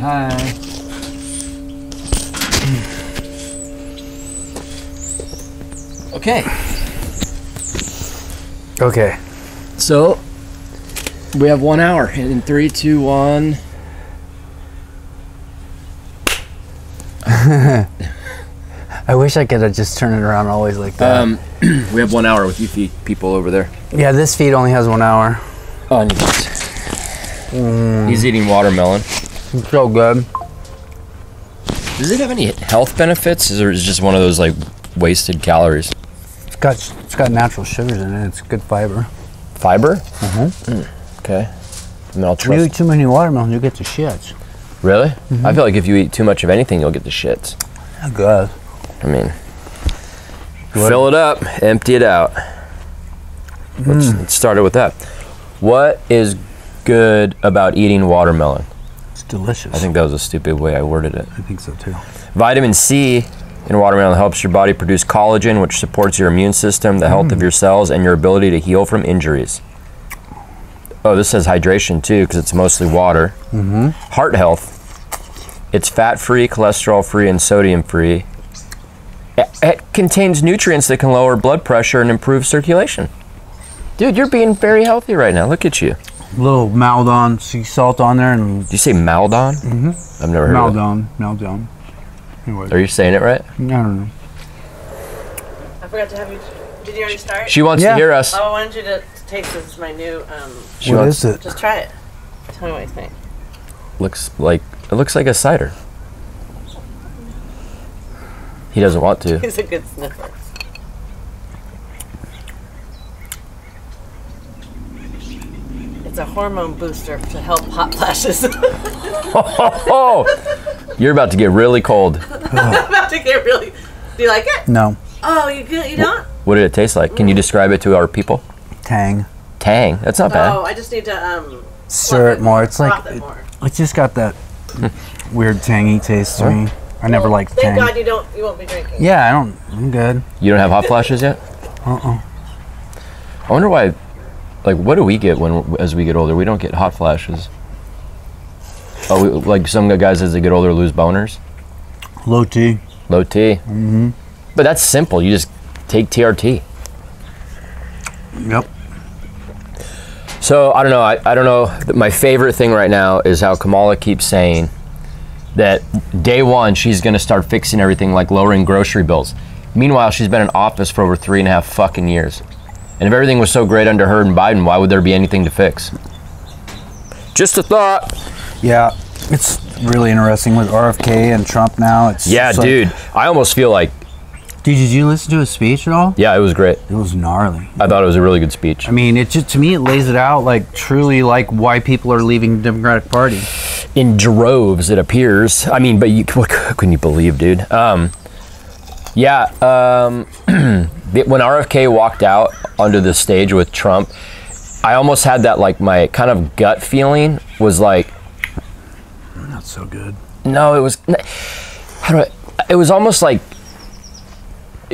Hi. Okay, Okay. so we have one hour. And in three, two, one. I wish I could have just turned it around always like that. Um, we have one hour with you people over there. yeah, this feed only has one hour. Oh, and He's eating watermelon. It's so good. Does it have any health benefits, or is it just one of those like wasted calories? It's got it's got natural sugars in it. It's good fiber. Fiber. Mm-hmm. Okay. I mean, I'll If you eat too many watermelon, you get the shits. Really? I feel like if you eat too much of anything, you'll get the shits. I guess. I mean, fill it up, empty it out. Let's, let's start it with that. What is good about eating watermelon? It's delicious. I think that was a stupid way I worded it. I think so too. Vitamin C in watermelon helps your body produce collagen, which supports your immune system, the health of your cells, and your ability to heal from injuries. Oh, this says hydration too, because it's mostly water. Mm-hmm. Heart health. It's fat free, cholesterol free, and sodium free. It, it contains nutrients that can lower blood pressure and improve circulation. Dude, you're being very healthy right now. Look at you. little Maldon sea salt on there and Did you say Maldon? Mm-hmm. I've never heard of Maldon, Maldon. Anyway, it. Are you saying it right? I don't know. I forgot to have you. Did you already start? She wants Yeah. to hear us. oh, I wanted you to taste this. Is my new. Um, She What wants, is it? just try it. Tell me what you think. looks like it looks like a cider. He doesn't want to. He's a good sniffer. It's a hormone booster to help hot flashes. Oh, you're about to get really cold. I'm about to get really. Do you like it? No. Oh, you good? You don't? What did it taste like? Can you describe it to our people? Tang. Tang. That's not bad. Oh. I just need to um. Stir it more. It's like it more. it's just got that weird tangy taste to me. I never Well, liked Thank tang. God you don't. You won't be drinking. Yeah, I don't. I'm good. You don't have hot flashes yet? Uh-uh. I wonder why. Like, what do we get when as we get older? We don't get hot flashes. Oh, we, like some guys as they get older lose boners. Low T. Low T. Mm-hmm. But that's simple. You just take TRT. Yep. So I don't know. I, I don't know. My favorite thing right now is how Kamala keeps saying that day one she's going to start fixing everything, like lowering grocery bills. Meanwhile, she's been in office for over three and a half fucking years. And if everything was so great under her and Biden, why would there be anything to fix? Just a thought. Yeah. It's really interesting with RFK and Trump now. It's Yeah, just like- dude. I almost feel like, Dude, did you listen to his speech at all? yeah, it was great. It was gnarly. I thought it was a really good speech. I mean, it just to me it lays it out like truly like why people are leaving the Democratic Party. in droves, it appears. I mean, but you, what can you believe, dude? Um, yeah, um, when RFK walked out onto the stage with Trump, I almost had that like my kind of gut feeling was like, Not so good. no, it was. How do I? It was almost like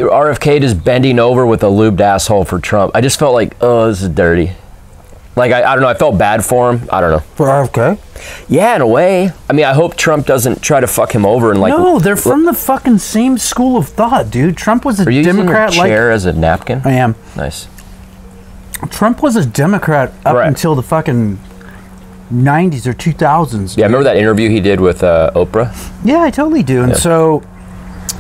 RFK just bending over with a lubed asshole for Trump. I just felt like, oh, this is dirty. Like I, I don't know. I felt bad for him. I don't know. For RFK? Yeah, in a way. I mean, I hope Trump doesn't try to fuck him over and like. no, they're from the fucking same school of thought, dude. Trump was a Are you Democrat using your like chair as a napkin? I am. Nice. Trump was a Democrat up Right. until the fucking 90s or 2000s. Yeah, remember that interview he did with uh, Oprah? Yeah, I totally do. And Yeah. so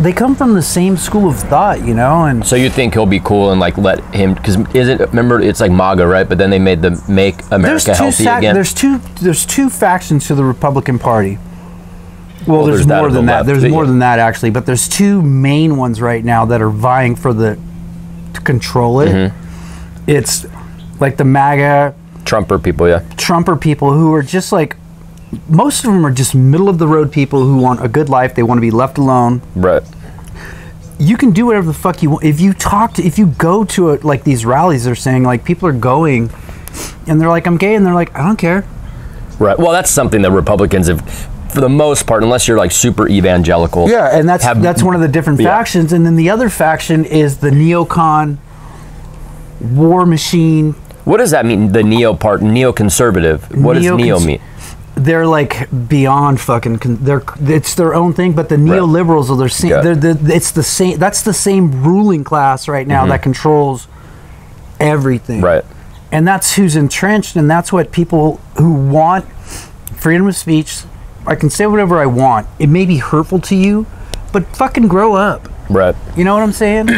they come from the same school of thought, you know, and So you think he'll be cool and like let him? Because isn't remember it's like MAGA, right? But then they made the Make America Healthy sac- again. there's two there's two factions to the Republican Party. Well, Well, there's, there's more than that. left, There's more yeah. than that actually, but there's two main ones right now that are vying for the to control it. Mm-hmm. It's like the MAGA Trumper people, yeah. Trumper people who are just like most of them are just middle of the road people who want a good life. They want to be left alone. Right. You can do whatever the fuck you want. If you talk to, if you go to a, like these rallies, they're saying like people are going, and they're like, I'm gay, and they're like, I don't care. Right. Well, that's something that Republicans have, for the most part, unless you're like super evangelical. Yeah, and that's have- that's one of the different Yeah. factions. And then the other faction is the neocon war machine. What does that mean? The neo part, neoconservative. What does neo mean? They're like beyond fucking. Con- they're it's their own thing, but the neoliberals are their same. Yeah. They're the, it's the same. That's the same ruling class right now that controls everything. Mm-hmm. Right. And that's who's entrenched, and that's what people who want freedom of speech. I can say whatever I want. It may be hurtful to you, but fucking grow up. Right. You know what I'm saying?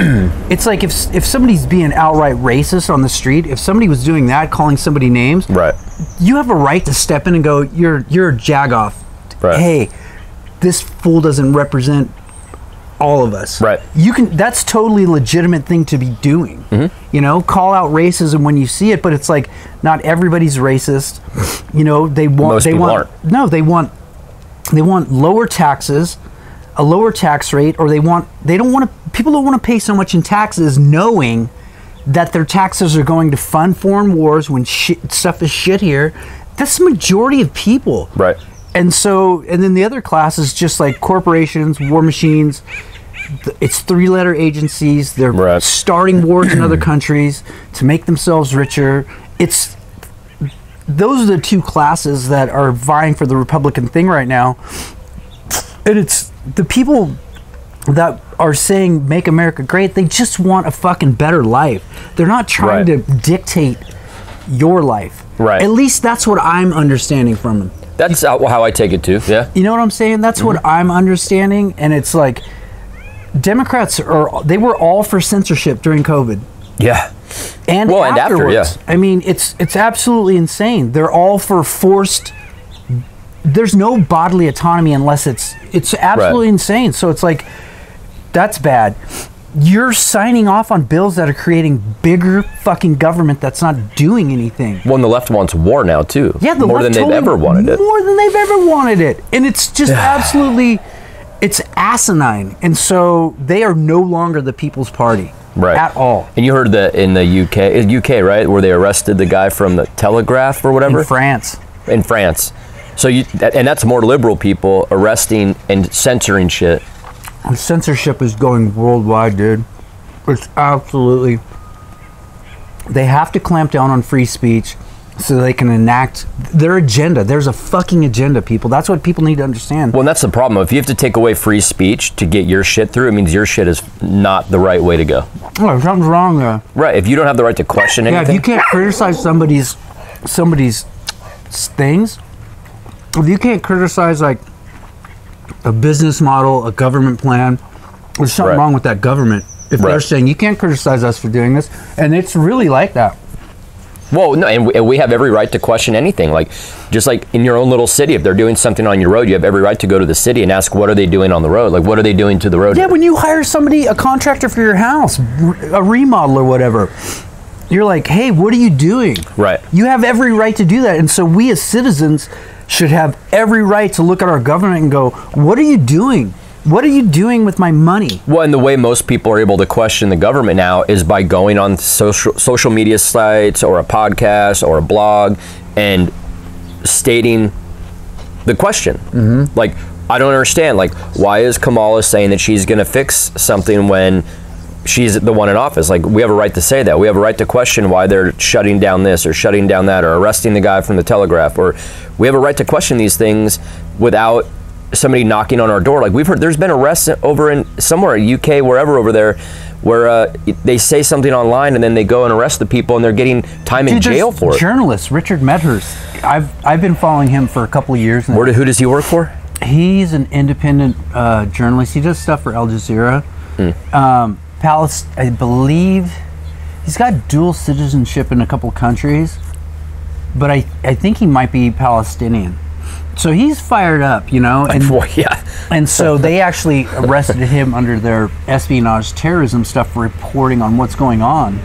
it's like if if somebody's being outright racist on the street, if somebody was doing that, calling somebody names, Right. You have a right to step in and go, "You're you're a jagoff." Right. Hey, this fool doesn't represent all of us. Right. You can. That's totally legitimate thing to be doing. Mm-hmm. You know, call out racism when you see it, but it's like not everybody's racist. You know, they want Most they people want aren't. no, they want they want lower taxes, a lower tax rate, or they want they don't want to. People don't want to pay so much in taxes, knowing that their taxes are going to fund foreign wars when shit, stuff is shit here. That's the majority of people. Right. And so, and then the other class is just like corporations, war machines. It's three letter agencies. They're Right. starting wars in other countries to make themselves richer. It's those are the two classes that are vying for the Republican thing right now. And it's the people that are saying make America great, they just want a fucking better life. They're not trying Right. to dictate your life. Right. At least that's what I'm understanding from them. That's how, how I take it too. Yeah. You know what I'm saying? That's Mm-hmm. what I'm understanding, and it's like Democrats are they were all for censorship during COVID Yeah. and Well, and after, afterwards. yeah. I mean, it's it's absolutely insane. They're all for forced. There's no bodily autonomy unless it's it's absolutely Right. insane. So it's like that's bad. You're signing off on bills that are creating bigger fucking government that's not doing anything. Well, and the left wants war now too. Yeah, the more left than they've totally- ever wanted it. More than they've ever wanted it, and it's just absolutely, it's asinine. And so they are no longer the People's Party, Right. At all. And you heard that in the UK, UK right, where they arrested the guy from the Telegraph or whatever In France, in France. So you, and that's more liberal people arresting and censoring shit. Censorship is going worldwide, dude. It's absolutely. They have to clamp down on free speech so they can enact their agenda. There's a fucking agenda, people. That's what people need to understand. Well, that's the problem. If you have to take away free speech to get your shit through, it means your shit is not the right way to go. Oh, something's wrong there. Right. If you don't have the right to question anything. Yeah, if you can't criticize somebody's somebody's things, if you can't criticize like a business model, a government plan, there's something Right. wrong with that government. If they're saying you can't criticize us for doing this, and it's really like that. Well, no, and we, and we have every right to question anything. Like, just like in your own little city, if they're doing something on your road, you have every right to go to the city and ask, what are they doing on the road? Like, what are they doing to the road? Yeah, when you hire somebody, a contractor for your house, a remodel or whatever, you're like, hey, what are you doing? Right. You have every right to do that. And so we as citizens should have every right to look at our government and go, what are you doing? What are you doing with my money? Well, and the way most people are able to question the government now is by going on social social media sites or a podcast or a blog and stating the question. Mm-hmm. Like, I don't understand. Like, why is Kamala saying that she's going to fix something when she's the one in office? Like, we have a right to say that. We have a right to question why they're shutting down this or shutting down that or arresting the guy from the Telegraph. Or we have a right to question these things without somebody knocking on our door. Like we've heard, there's been arrests over in somewhere, UK, wherever over there, where uh, they say something online and then they go and arrest the people and they're getting time in Dude, there's jail for it. Journalist Richard Medhurst. I've I've been following him for a couple of years now. Where do, who does he work for? He's an independent uh, journalist. He does stuff for Al Jazeera. Hmm. Um, Palace, I believe, he's got dual citizenship in a couple countries, but I I think he might be Palestinian. So he's fired up, you know, and yeah. and so they actually arrested him under their espionage terrorism stuff for reporting on what's going on.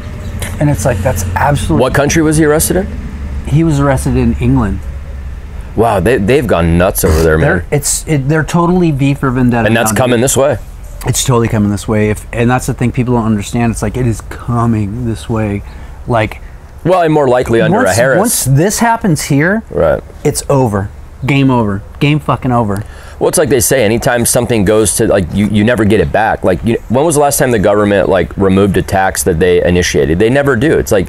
And it's like that's absolutely. What country was he arrested in? He was arrested in England. Wow, they, they've gone nuts over there, They're man. it's it, they're totally V for Vendetta. And that's coming this way. It's totally coming this way. If and that's the thing people don't understand. It's like it is coming this way. Like Well, and more likely under once, a Harris. once this happens here, right. it's over. Game over. Game fucking over. Well, it's like they say, anytime something goes to like you, you never get it back. Like, you, when was the last time the government like removed a tax that they initiated? They never do. It's like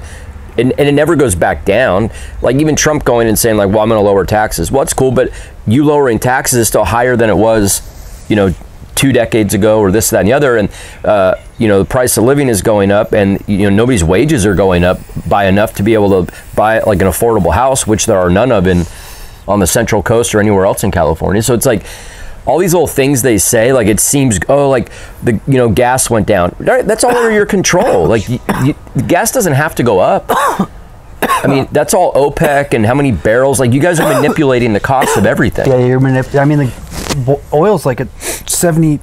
and, and it never goes back down. Like even Trump going and saying like, "Well, I'm going to lower taxes." Well, it's cool, but you lowering taxes is still higher than it was, you know, two decades ago, or this, that, and the other. And uh, you know, the price of living is going up, and you know, nobody's wages are going up by enough to be able to buy like an affordable house, which there are none of in on the Central Coast or anywhere else in California. So it's like all these little things they say, like it seems, oh, like the you know gas went down. That's all under your control. Like you, you, gas doesn't have to go up. I mean, that's all OPEC and how many barrels. Like you guys are manipulating the cost of everything. Yeah, you're manip- I mean, the oil's like at seventy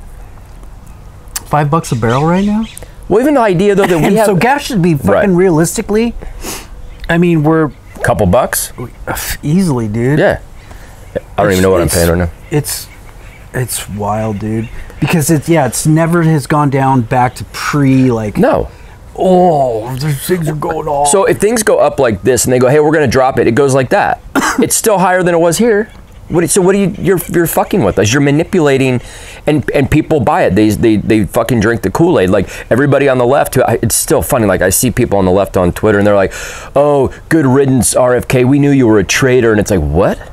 five bucks a barrel right now. Well, even the idea though that we have so gas should be fucking Right. realistically. I mean, we're a couple bucks. easily, dude. Yeah, I don't even know what I'm It's- paying right now. It's it's wild, dude. Because it's yeah, it's never has gone down back to pre like No. Oh these things are going off. So if things go up like this and they go, hey, we're going to drop it, it goes like that. it's still higher than it was here. What, so what do you? You're you're fucking with us. You're manipulating, and and people buy it. They they they fucking drink the Kool Aid. Like everybody on the left. Who, I, it's still funny. Like I see people on the left on Twitter, and they're like, "Oh, good riddance, RFK. We knew you were a traitor." And it's like, what?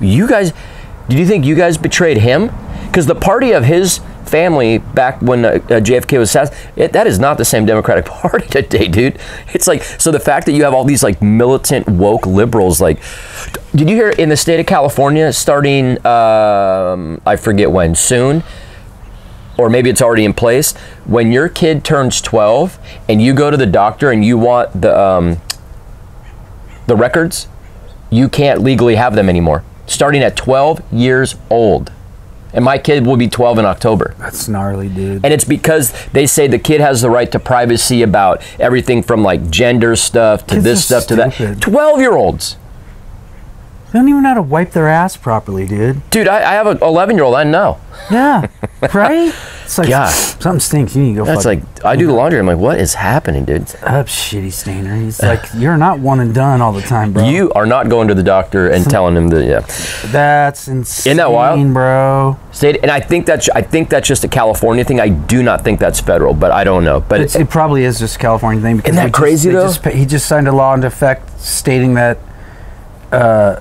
You guys? Did you think you guys betrayed him? Because the party of his family back when uh, uh, JFK was assassinated, that is not the same Democratic Party today, dude. It's like so the fact that you have all these like militant woke liberals, like, did you hear in the state of California starting? Um, I forget when soon. Or maybe it's already in place. When your kid turns 12 and you go to the doctor and you want the um, the records, you can't legally have them anymore. Starting at 12 years old. And my kid will be 12 in October. That's gnarly, dude. And it's because they say the kid has the right to privacy about everything from like gender stuff to Kids this stuff to that. 12 year olds. They don't even know how to wipe their ass properly, dude. Dude, I, I have an 11 year old. I know. Yeah, right. It's like God. something stinks. You need to go. That's fucking like, I do the laundry. I'm like, what is happening, dude? up, shitty stainer. He's like, you're not one and done all the time, bro. You are not going to the doctor and telling him that, yeah. That's insane, that wild? bro. State, and I think that's I think that's just a California thing. I do not think that's federal, but I don't know. But It's, it probably is just a California thing. Because Isn't that they just- crazy, though? just he just signed a law into effect stating that uh,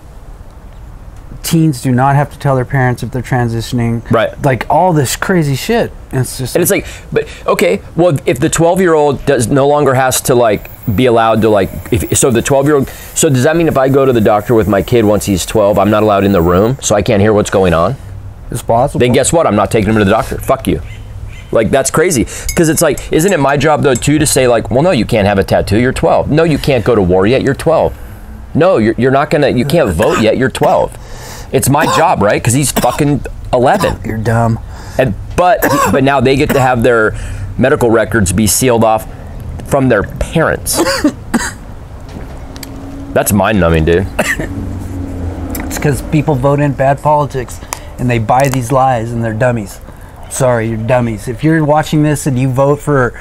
teens do not have to tell their parents if they're transitioning. Right. Like all this crazy shit. And it's just. And it's like, but okay, well, if the 12 year old does no longer has to like be allowed to like, if, so the 12 year old, so does that mean if I go to the doctor with my kid once he's 12, I'm not allowed in the room, so I can't hear what's going on? it's possible. Then guess what? I'm not taking him to the doctor. Fuck you. Like that's crazy because it's like, isn't it my job though too to say like, well, no, you can't have a tattoo. You're 12. No, you can't go to war yet. You're 12. No, you're, you're not gonna. You can't vote yet. You're 12. It's my job, right? Because he's fucking 11. You're dumb. And but but now they get to have their medical records be sealed off from their parents. That's mind numbing, dude. It's because people vote in bad politics and they buy these lies and they're dummies. Sorry, you're dummies. If you're watching this and you vote for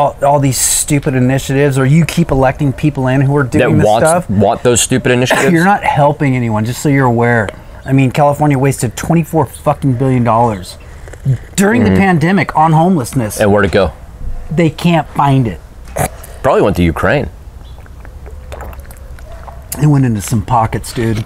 all, all these stupid initiatives or you keep electing people in who are That doing this wants stuff, want those stupid initiatives. you're not helping anyone, just so you're aware. I mean, California wasted 24 fucking billion dollars during the pandemic on homelessness. Mm-hmm. and where to go? They can't find it. Probably went to Ukraine. It went into some pockets, dude.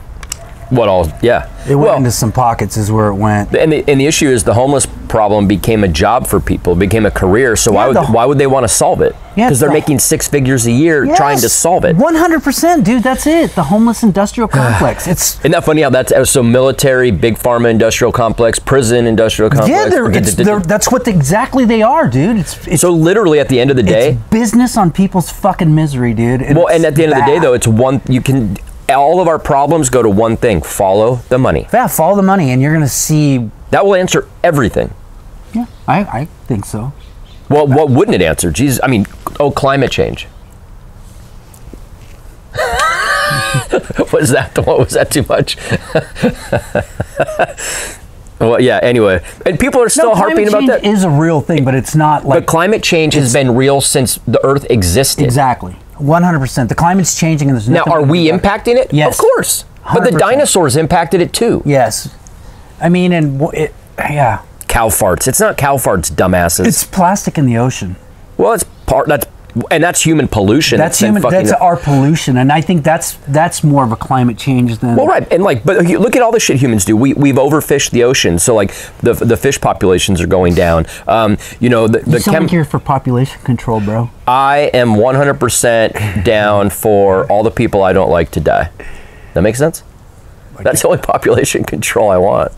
What all? Yeah. It went well, into some pockets, is where it went. and the, and the issue is the homeless problem became a job for people, became a career. So why would the- why would they want to solve it? Yeah, Because they're the- making six figures a year trying to solve it. One hundred percent, dude. That's it. The homeless industrial complex. It's Isn't that funny how that's uh, so military, big pharma industrial complex, prison industrial complex? yeah, they're, it's, they're, that's what exactly they are, dude. It's it's, so literally at the end of the day, it's business on people's fucking misery, dude. Well, and at the end of the day, though, it's one. You can. All of our problems go to one thing: follow the money. yeah, follow the money, and you're gonna see. That will answer everything. Yeah, I I think so. Well, what wouldn't it answer? Jesus, I mean, oh, climate change. was that? What was that too much? well, yeah. Anyway, and people are still no, harping about change that. is a real thing, but it's not like but climate change has been real since the Earth existed. exactly. One hundred percent. The climate's changing, and there's Now, are we do about it. impacting it? Yes. Of course. But the dinosaurs impacted it too. Yes, I mean, and it, yeah, Cow farts. It's not cow farts, dumbasses. it's plastic in the ocean. Well, it's part. That's and that's human pollution. That's human. fucking- That's our pollution, and I think that's that's more of a climate change than. Well, right, and like, but look at all the shit humans do. We we've overfished the ocean, so like the the fish populations are going down. Um, you know, the, the chem- like you're for population control, bro. I am 100% down for all the people I don't like to die. That makes sense. That's the only population control I want.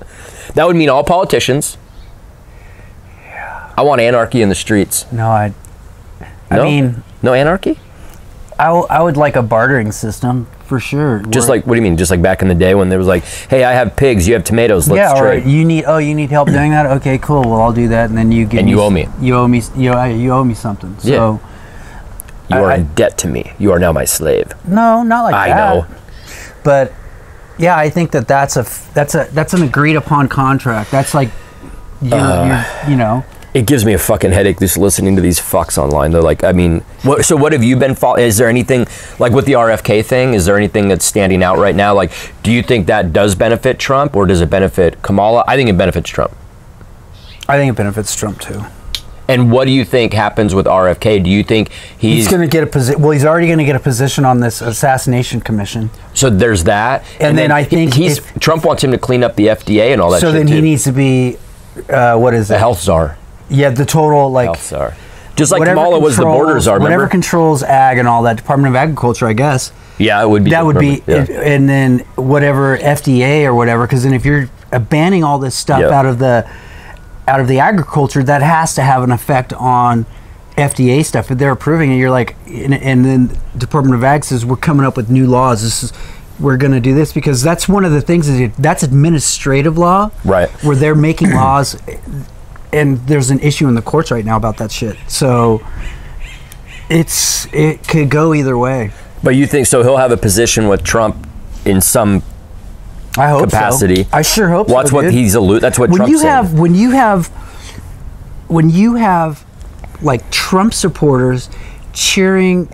That would mean all politicians. Yeah. I want anarchy in the streets. No, I. I No? mean, no anarchy. I, w- I would like a bartering system for sure. Just like what do you mean? Just like back in the day when there was like, hey, I have pigs, you have tomatoes, let's yeah, or trade. you need oh you need help doing that. Okay, cool. Well, I'll do that, and then you get And you owe me. You owe me. You owe, you owe me something. So Yeah. you are I- in debt to me. You are now my slave. no, not like I that. know. But yeah, I think that that's a that's a that's an agreed upon contract. That's like you're, Uh. you know. It gives me a fucking headache just listening to these fucks online. They're like, I mean, what, so what have you been? Fo- is there anything like with the RFK thing? Is there anything that's standing out right now? Like, do you think that does benefit Trump or does it benefit Kamala? I think it benefits Trump. I think it benefits Trump too. And what do you think happens with RFK? Do you think he's, He's, going to get a position. Well, he's already going to get a position on this assassination commission. so? There's that, And then I he- think he's if- Trump wants him to clean up the FDA and all that. so then he needs to be uh, what is the health czar. Yeah, the total like. Just like Kamala was the controls- border czar. Whatever controls ag and all that, Department of Agriculture, I guess. yeah, it would be. that would be, yeah. and then whatever FDA or whatever. Because then if you're banning all this stuff Yeah. out of the out of the agriculture, that has to have an effect on FDA stuff. If they're approving it, you're like, and, and then Department of Ag says we're coming up with new laws. This is we're going to do this because that's one of the things is that's administrative law, Right. Where they're making laws, and there's an issue in the courts right now about that shit. So it's it could go either way. But you think so? He'll have a position with Trump in some I hope capacity. So. I sure hope What's so. what dude. he's allu- That's what when Trump's you saying. have when you have when you have like Trump supporters cheering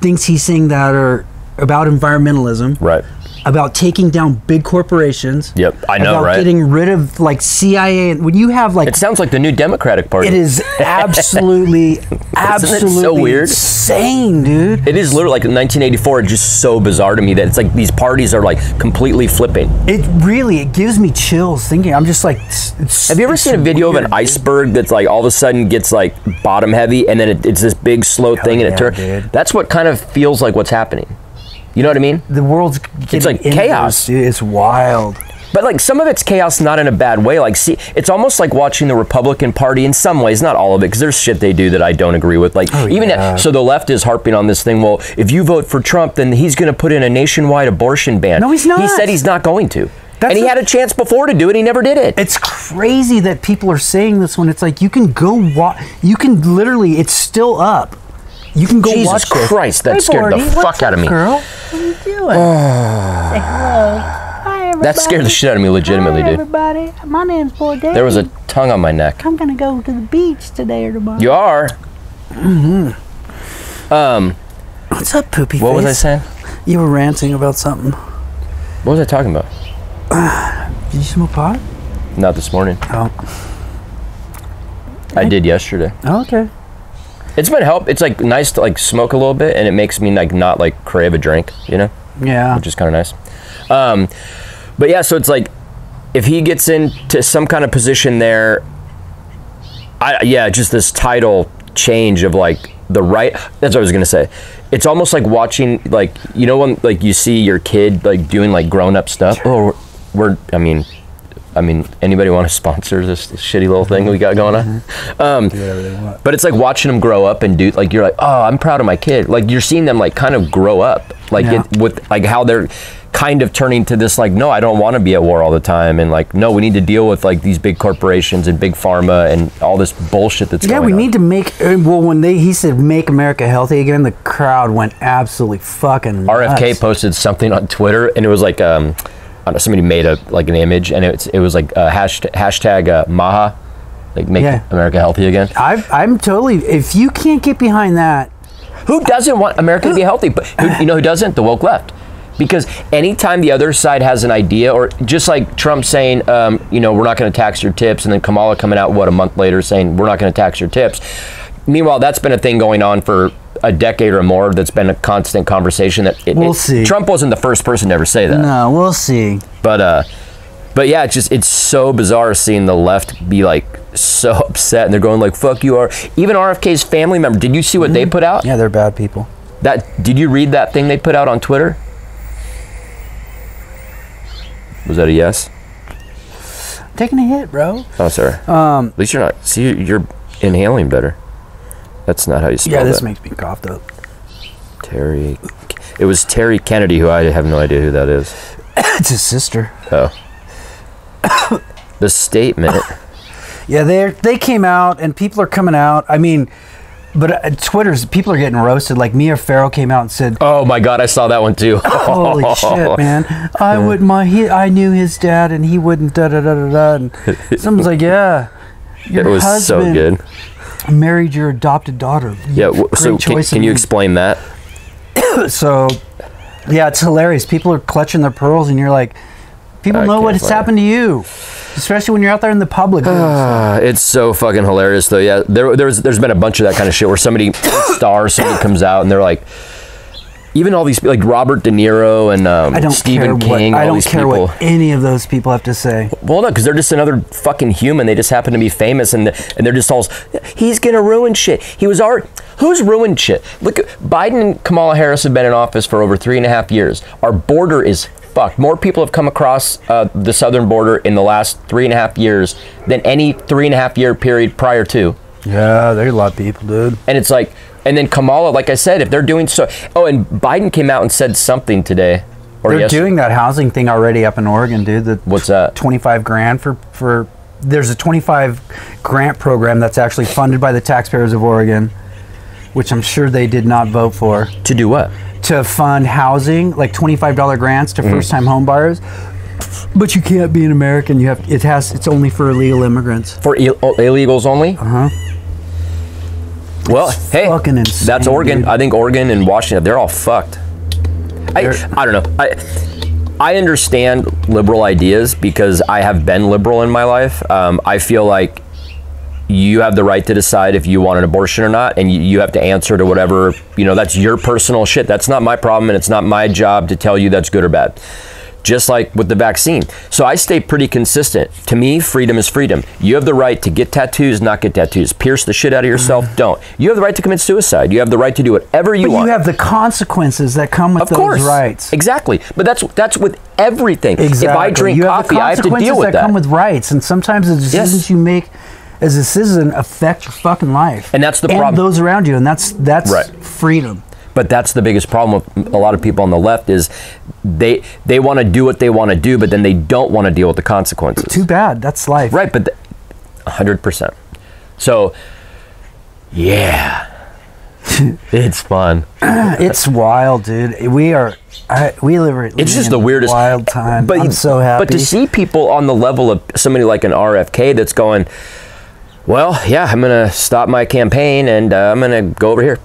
things he's saying that are about environmentalism, right. About taking down big corporations. Yep, I know, about right? getting rid of like CIA. And when you have like It sounds like the new Democratic Party. it is absolutely, absolutely so weird? insane, dude. It is literally like in 1984. It's just so bizarre to me that it's like these parties are like completely flipping. It really it gives me chills thinking. I'm just like, Have you ever seen a video of weird, an dude. iceberg that's like all of a sudden gets like bottom heavy and then it, it's this big slow thing and it turns? That's what kind of feels like what's happening. You know what I mean? The world's it's like chaos. It's wild. But like some of it's chaos, not in a bad way. Like, see, it's almost like watching the Republican Party in some ways, not all of it, because there's shit they do that I don't agree with. Like, oh, even Oh, yeah. so, the left is harping on this thing. Well, if you vote for Trump, then he's going to put in a nationwide abortion ban. No, he's not. He said he's not going to, That's and he a- had a chance before to do it. He never did it. It's crazy that people are saying this when it's like you can go. You can literally. It's still up. You can go Jesus watch. Christ, that Hey, scared the Bordy, fuck what's out of me. Girl, what are you doing? Say hello. Hi, everybody. that scared the shit out of me, legitimately, Hi, dude. everybody. My name's Boy Daddy. There was a tongue on my neck. I'm gonna go to the beach today or tomorrow. You are. Mm-hmm. Um, what's up, poopy What was I saying? You were ranting about something. What was I talking about? Did you smoke pot? Not this morning. Oh. I did yesterday. oh okay. It's been help. It's like nice to like smoke a little bit, and it makes me like not like crave a drink. You know. Yeah. which is kind of nice. Um, but yeah, so it's like if he gets into some kind of position there, I yeah, just this title change of like the right. That's what I was gonna say. It's almost like watching like you know when like you see your kid like doing like grown up stuff. Oh, we're, we're I mean. I mean, anybody want to sponsor this, this shitty little thing we got going on? Um, but it's like watching them grow up and do like you're like, oh, I'm proud of my kid. Like you're seeing them like kind of grow up, like Yeah. it, with like how they're kind of turning to this like, no, I don't want to be at war all the time, and like, no, we need to deal with like these big corporations and big pharma and all this bullshit that's Yeah, we on. need to make. uh, Well, when they he said "Make America Healthy Again," the crowd went absolutely fucking. RFK nuts. posted something on Twitter, and it was like, um, know, somebody made a like an image, and it's it was like uh, hashtag, hashtag uh, Maha, like make Yeah. America healthy again. I, I'm totally. If you can't get behind that, Who doesn't want America to be healthy? But who, you know who doesn't? The woke left. Because anytime the other side has an idea, or just like Trump saying, um, you know, we're not going to tax your tips, and then Kamala coming out what a month later saying we're not going to tax your tips. Meanwhile, that's been a thing going on for a decade or more that's been a constant conversation that it, We'll it- see. Trump wasn't the first person to ever say that. No, we'll see. But uh but yeah, it's just it's so bizarre seeing the left be like so upset and they're going like fuck you are even RFK's family member. Did you see what they put out? Yeah, they're bad people. That did you read that thing they put out on Twitter? Was that a yes? Taking a hit, bro. Oh, sorry. Um, At least you're not. See, you're inhaling better. That's not how you spell it. yeah, this that. makes me cough up. Kerry. It was Kerry Kennedy, who I have no idea who that is. it's his sister. Oh. the statement. Yeah, they they came out and people are coming out. I mean, but uh, Twitter's people are getting roasted. Like Mia Farrow came out and said, Oh my God, I saw that one too. "Holy shit, man! I would my he, I knew his dad and he wouldn't da da da da da." And someone's like, "Yeah, your it was so husband good. Married your adopted daughter." Yeah. w- So can, can you explain that? So, yeah, it's hilarious. People are clutching their pearls, and you're like, people I know what has happened to you, especially when you're out there in the public. Uh, it's so fucking hilarious though. Yeah, there, there's there's been a bunch of that kind of shit where somebody stars, somebody comes out and they're like, even all these like Robert De Niro and um, I don't Stephen care King, what I all don't these care people. what any of those people have to say. Well, no, because they're just another fucking human. They just happen to be famous, and and they're just all. He's gonna ruin shit. He was already. Who's ruined shit? Look, Biden and Kamala Harris have been in office for over three and a half years. Our border is fucked. More people have come across uh, the southern border in the last three and a half years than any three and a half year period prior to. Yeah, there's a lot of people, dude. And it's like, and then Kamala, like I said, if they're doing so. Oh, and Biden came out and said something today. Or They're doing that housing thing already up in Oregon, dude. The What's that? 25 grand for for there's a 25 grant program that's actually funded by the taxpayers of Oregon, which I'm sure they did not vote for To do what? to fund housing, like $25 grants to first-time home buyers. But you can't be an American. You have it has it's only for illegal immigrants. For Ill- oh, illegals only? Uh huh. Well, hey, fucking insane, that's Oregon. dude. I think Oregon and Washington, they're all fucked. I, They're- I don't know. I I understand liberal ideas because I have been liberal in my life. Um, I feel like you have the right to decide if you want an abortion or not, and you, you have to answer to whatever you know. That's your personal shit. That's not my problem, and it's not my job to tell you that's good or bad. Just like with the vaccine. So I stay pretty consistent. To me, freedom is freedom. You have the right to get tattoos, not get tattoos. Pierce the shit out of yourself, mm-hmm. don't. You have the right to commit suicide. You have the right to do whatever you But want. you have the consequences that come with of those course, rights. Exactly. But that's that's with everything. Exactly. If I drink you have coffee, I have to deal with that, that. come with rights, and sometimes the decisions Yes. you make as a citizen affect your fucking life. And that's the and problem. those around you, and that's that's Right. freedom. But that's the biggest problem with a lot of people on the left is they they want to do what they want to do, but then they don't want to deal with the consequences. Too bad. That's life. Right, but hundred percent. So, yeah, it's fun. It's wild, dude. We are. I, we live. It's just the weirdest wild time. But I'm so happy. But to see people on the level of somebody like an RFK that's going, well, yeah, I'm gonna stop my campaign and uh, I'm gonna go over here.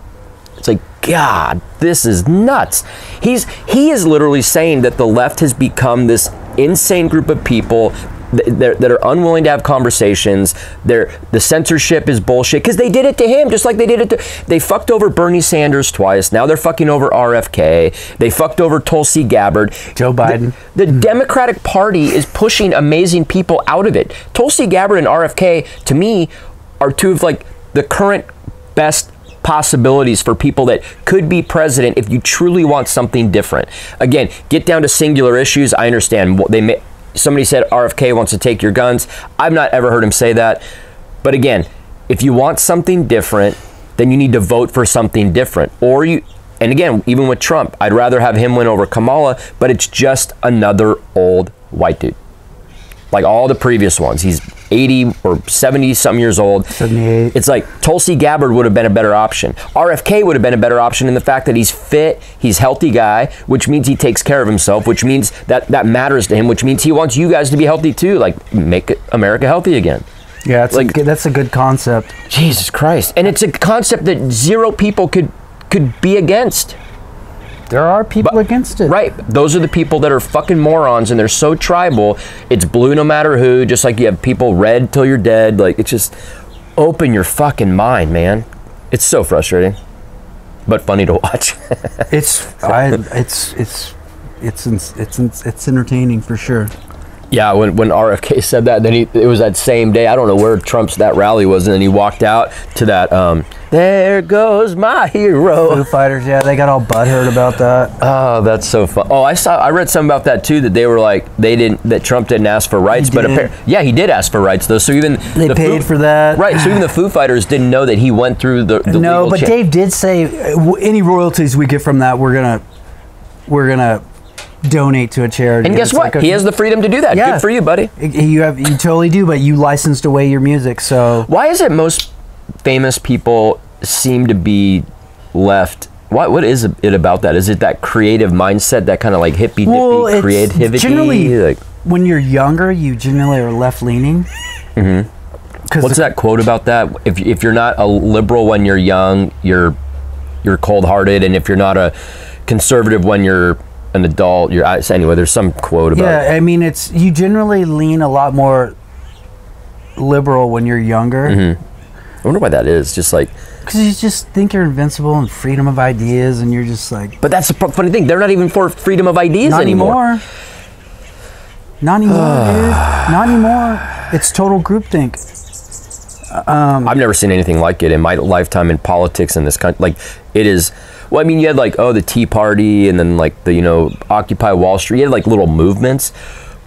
It's like, God, this is nuts. He's he is literally saying that the left has become this insane group of people that, that are unwilling to have conversations. They're, the censorship is bullshit because they did it to him, just like they did it to. They fucked over Bernie Sanders twice. Now they're fucking over RFK. They fucked over Tulsi Gabbard. Joe Biden. The, the Democratic Party is pushing amazing people out of it. Tulsi Gabbard and RFK, to me, are two of like the current best possibilities for people that could be president if you truly want something different. Again, get down to singular issues. I understand what they may. Somebody said RFK wants to take your guns. I've not ever heard him say that. But again, if you want something different, then you need to vote for something different. Or you, and again, even with Trump, I'd rather have him win over Kamala, but it's just another old white dude. Like all the previous ones. He's 80 or 70 something years old. 78. It's like Tulsi Gabbard would have been a better option. RFK would have been a better option in the fact that he's fit, he's healthy guy, which means he takes care of himself, which means that that matters to him, which means he wants you guys to be healthy too, like make America healthy again. yeah, that's like- a good, that's a good concept. Jesus Christ. And it's a concept that zero people could could be against. There are people against it. Right. Those are the people that are fucking morons and they're so tribal. It's blue no matter who, just like you have people red till you're dead. Like it's just open your fucking mind, man. It's so frustrating. but funny to watch. It's I it's it's it's it's it's, it's entertaining for sure. Yeah, when, when RFK said that, then he it was that same day. I don't know where Trump's that rally was, and then he walked out to that. Um, there goes my hero. Foo Fighters, yeah, they got all butthurt about that. Oh, that's so fun. Oh, I saw. I read something about that too. That they were like they didn't. That Trump didn't ask for rights, but did. appar- yeah, he did ask for rights though. So even They the paid for that. Right. So even the Foo Fighters didn't know that he went through the. the no, but cha- Dave did say uh, any royalties we get from that, we're gonna we're gonna donate to a charity. And guess what? like a- he has the freedom to do that. Yeah. Good for you, buddy. You have you totally do, but you licensed away your music, so Why is it most famous people seem to be left? What what is it about that? Is it that creative mindset, that kind of like hippie well, dippy it's creativity? generally like, when you're younger, you generally are left leaning. Mm-hmm. what's that quote about that? If if you're not a liberal when you're young, you're you're cold hearted, and if you're not a conservative when you're an adult, you're I- anyway. There's some quote about. Yeah, I mean, it's you generally lean a lot more liberal when you're younger Mm-hmm. I wonder why that is. Just like, because you just think you're invincible and freedom of ideas, and you're just like but that's the funny thing. They're not even for freedom of ideas not anymore. anymore. Not anymore, dude. Not anymore. It's total groupthink. I've never seen anything like it in my lifetime in politics in this country. Like it is. Well, I mean, you had like oh the Tea Party, and then like the you know Occupy Wall Street. You had like little movements,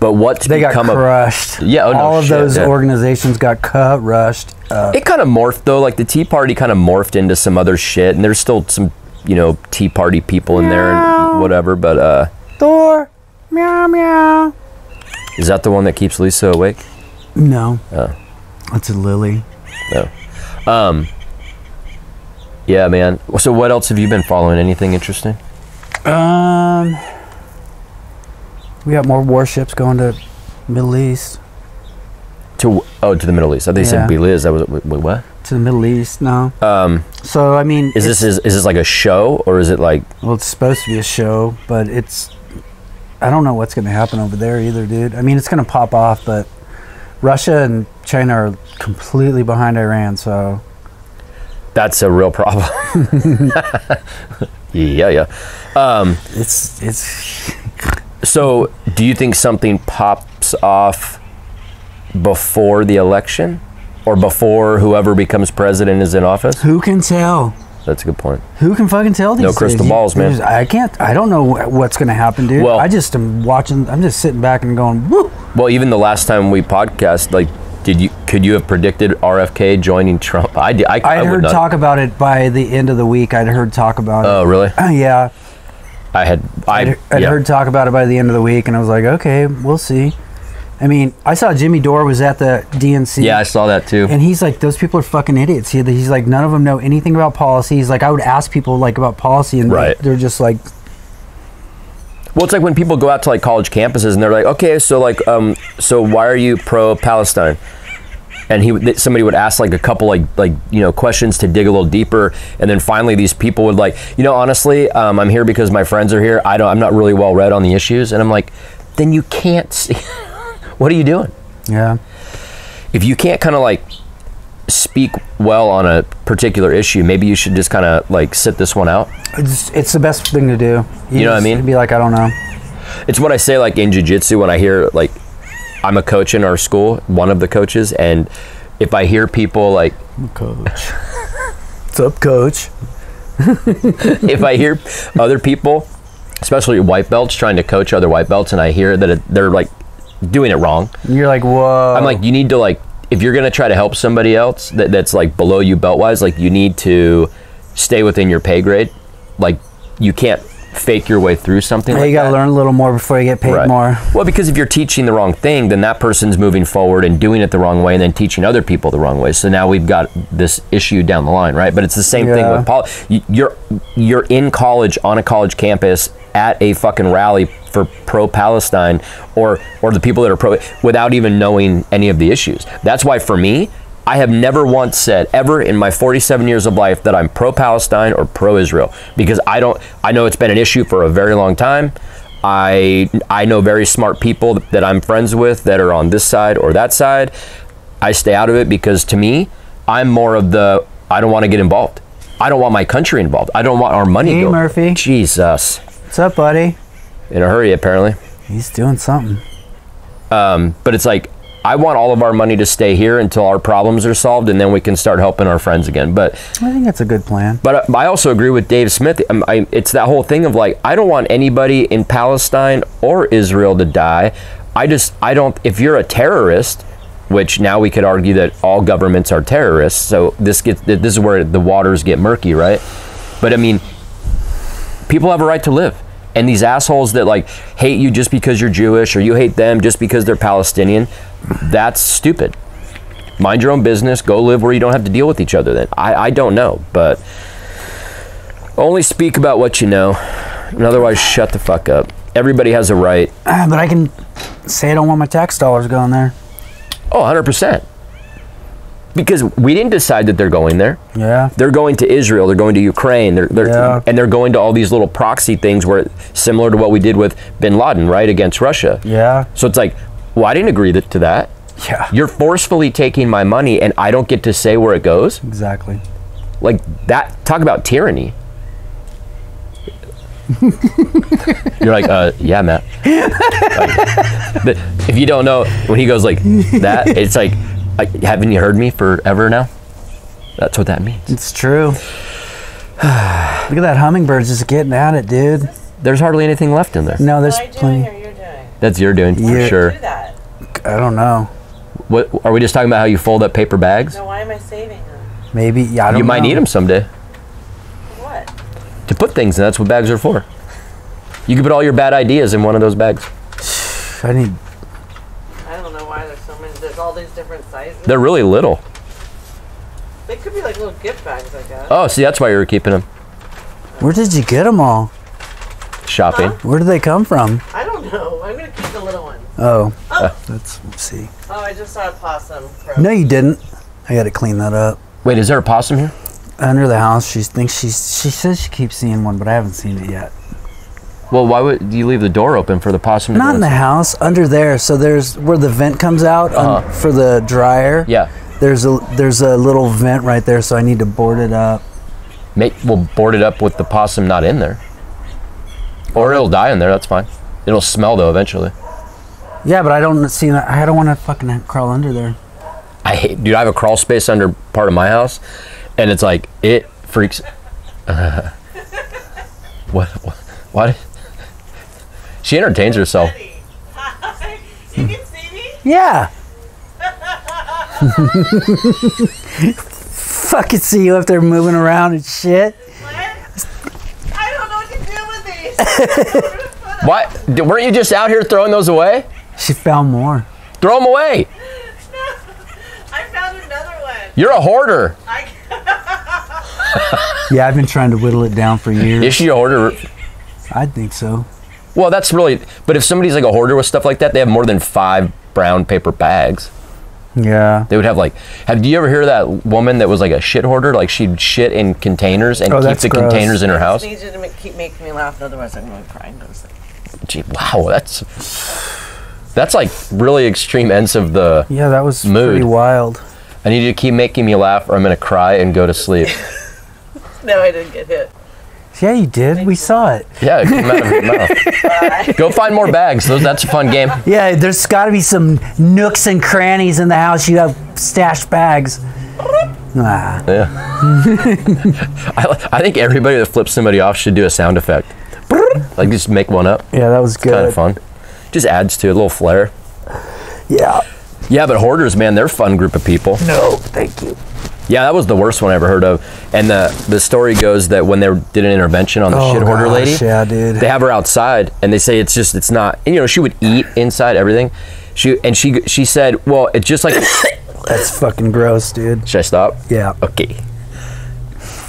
but what's They got become a crushed. Yeah, oh, no all of shit, those yeah. organizations got crushed. Uh, it kind of morphed though. Like the Tea Party kind of morphed into some other shit, and there's still some you know Tea Party people in there and whatever. But uh, Thor, meow meow. is that the one that keeps Lisa awake? No, Oh. that's a lily. No. Um. Yeah, man. So what else have you been following? Anything interesting? Um, we got more warships going to Middle East. To oh to the Middle East. I think Yeah. said Belize. That was wait, what? To the Middle East, no. Um. So I mean, Is this is, is this like a show or is it like well, it's supposed to be a show, but it's. I don't know what's going to happen over there either, dude. I mean, it's going to pop off, but Russia and China are completely behind Iran, so that's a real problem? yeah, yeah. Um, it's it's so, do you think something pops off before the election, or before whoever becomes president is in office? who can tell? That's a good point. Who can fucking tell these No days? crystal You- balls, man. I can't. I don't know what's going to happen, dude. Well- I just am watching. I'm just sitting back and going, "Woo!" Well, even the last time we podcast, like, did you could you have predicted RFK joining Trump? I did. I, I I heard talk about it by the end of the week. I'd heard talk about it. Oh, really? yeah, I had. I I'd, I'd yeah. heard talk about it by the end of the week, and I was like, okay, we'll see. I mean, I saw Jimmy Dore was at the DNC. Yeah, I saw that too. And he's like, those people are fucking idiots. He, he's like, none of them know anything about policy. He's like, I would ask people like about policy, and Right. they're just like, Well, it's like when people go out to like college campuses and they're like, okay, so like, um, so why are you pro Palestine? And he, would- somebody would ask like a couple like like you know questions to dig a little deeper, and then finally these people would like, you know, honestly, um, I'm here because my friends are here. I don't, I'm not really well read on the issues, and I'm like, then you can't see. what are you doing? yeah. If you can't kind of like speak well on a particular issue, maybe you should just kind of like sit this one out. It's, it's the best thing to do. You know what I mean? Be like, I don't know. It's what I say like in jiu-jitsu when I hear like I'm a coach in our school, one of the coaches, and if I hear people like Coach. What's up, coach? if I hear other people, especially white belts trying to coach other white belts and I hear that it, they're like doing it wrong, you're like, whoa. I'm like you need to like if you're going to try to help somebody else that, that's like below you belt wise, like you need to stay within your pay grade. Like you can't fake your way through something Yeah, like you got to learn a little more before you get paid Right. more. Well, because if you're teaching the wrong thing, then that person's moving forward and doing it the wrong way, and then teaching other people the wrong way. So now we've got this issue down the line, right? But it's the same thing with pol- You're you're in college on a college campus at a fucking rally for pro-Palestine, or or the people that are pro, without even knowing any of the issues. That's why for me. I have never once said ever in my 47 years of life that I'm pro Palestine or pro Israel because I don't I know it's been an issue for a very long time. I I know very smart people that I'm friends with that are on this side or that side. I stay out of it because to me, I'm more of the I don't want to get involved. I don't want my country involved. I don't want our money. Hey. Murphy. Jesus, What's up, buddy? in a hurry apparently. He's doing something. Um, but it's like I want all of our money to stay here until our problems are solved, and then we can start helping our friends again. But I think that's a good plan. But I also agree with Dave Smith. Um, I, it's that whole thing of like, I don't want anybody in Palestine or Israel to die. I just, I don't, if you're a terrorist, which now we could argue that all governments are terrorists, so this gets, this is where the waters get murky, right? But I mean, people have a right to live. And these assholes that like hate you just because you're Jewish or you hate them just because they're Palestinian, that's stupid. Mind your own business. Go live where you don't have to deal with each other. Then I, I don't know, but only speak about what you know, and otherwise shut the fuck up. Everybody has a right. Ah, but I can say I don't want my tax dollars going there. Oh, 100 percent. Because we didn't decide that they're going there. Yeah. They're going to Israel. They're going to Ukraine. They're, they're Yeah. and they're going to all these little proxy things where similar to what we did with Bin Laden, right, against Russia. Yeah. So it's like, well, I didn't agree that, to that. Yeah. You're forcefully taking my money, and I don't get to say where it goes. Exactly. Like that. Talk about tyranny. You're like, uh, yeah, Matt. Like, but if you don't know, when he goes like that, it's like, like, haven't you heard me forever now? That's what that means. It's true. Look at that hummingbird just getting at it, dude. There's hardly anything left in there. No, there's Am I plenty. Or you're doing? That's your doing Yeah. for sure. Do that. I don't know. What are we just talking about? How you fold up paper bags? No, why am I saving them? Maybe. Yeah, I don't You might know. need them someday What? to put things, and that's what bags are for. You can put all your bad ideas in one of those bags. I need. I don't know why there's so many. There's all these different sizes. They're really little. they could be like little gift bags, I guess. Oh, see, that's why you were keeping them. Where did you get them all? Shopping. Where did they come from? I don't know. I'm gonna keep the little ones. Oh, Uh. let's see. Oh, I just saw a possum. From, No, you didn't. I got to clean that up. Wait, is there a possum here? Under the house, she thinks she's. She says she keeps seeing one, but I haven't seen it yet. Well, why would you leave the door open for the possum? Not in the house, under there. So there's where the vent comes out um, Uh-huh. for the dryer. Yeah. There's a there's a little vent right there, so I need to board it up. Make we'll board it up with the possum not in there. Or it'll die in there. That's fine. It'll smell though eventually. Yeah, but I don't see. That. I don't want to fucking crawl under there. I hate, dude. I have a crawl space under part of my house, and it's like it freaks. what? What? What? She entertains herself. Hi. You can see me? Yeah. Fucking see you up there moving around and shit. What? I don't know what to do with these. What? Weren't you just out here throwing those away? She found more. Throw them away. I found another one. You're a hoarder. I, Yeah, I've been trying to whittle it down for years. Is she a hoarder? I think so. Well, that's really. But if somebody's like a hoarder with stuff like that, they have more than five brown paper bags. Yeah. They would have like. Have do you ever hear that woman that was like a shit hoarder? Like she'd shit in containers and Oh, keep that's the gross. containers in her house. just need you to make, keep making me laugh, otherwise I'm going to cry and go to sleep. Gee, wow, that's that's like really extreme ends of the. Yeah, that was Mood. pretty wild. I need you to keep making me laugh, or I'm gonna cry and go to sleep. No, I didn't get hit. Yeah, you did. We saw it. Yeah, it came out of your mouth. Go find more bags. Those, that's a fun game. Yeah, there's got to be some nooks and crannies in the house. You have stashed bags. Ah, I, I think everybody that flips somebody off should do a sound effect. Like just make one up. yeah, that was good. Kind of fun. Just adds to a little flair. Yeah. Yeah, but hoarders, man, they're a fun group of people. No, thank you. Yeah, that was the worst one I ever heard of. And the the story goes that when they did an intervention on the Oh, shit hoarder gosh, lady, yeah, dude. they have her outside, and they say it's just it's not. And, you know, she would eat inside everything. She and she she said, well, it's just like. That's fucking gross, dude. Should I stop? Yeah. Okay.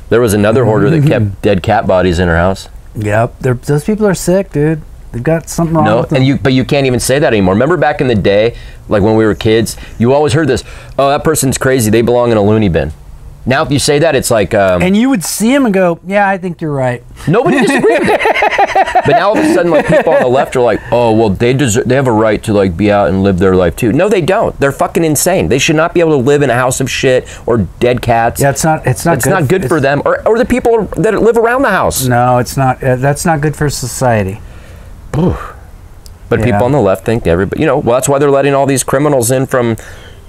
There was another hoarder that kept dead cat bodies in her house. Yep. They're, those people are sick, dude. They've got something wrong No, with them. and you but you can't even say that anymore. Remember back in the day, like when we were kids, you always heard this. Oh, that person's crazy. They belong in a loony bin. Now, if you say that, it's like um, And you would see him and go, "Yeah, I think you're right." nobody disagrees. but now all of a sudden, like people on the left are like, "Oh, well, they deserve, they have a right to like be out and live their life too." No, they don't. They're fucking insane. They should not be able to live in a house of shit or dead cats. Yeah, it's not. It's not. it's not good for it's- them or, or the people that live around the house. No, it's not. Uh, that's not good for society. But Yeah. people on the left think everybody, you know, well, that's why they're letting all these criminals in from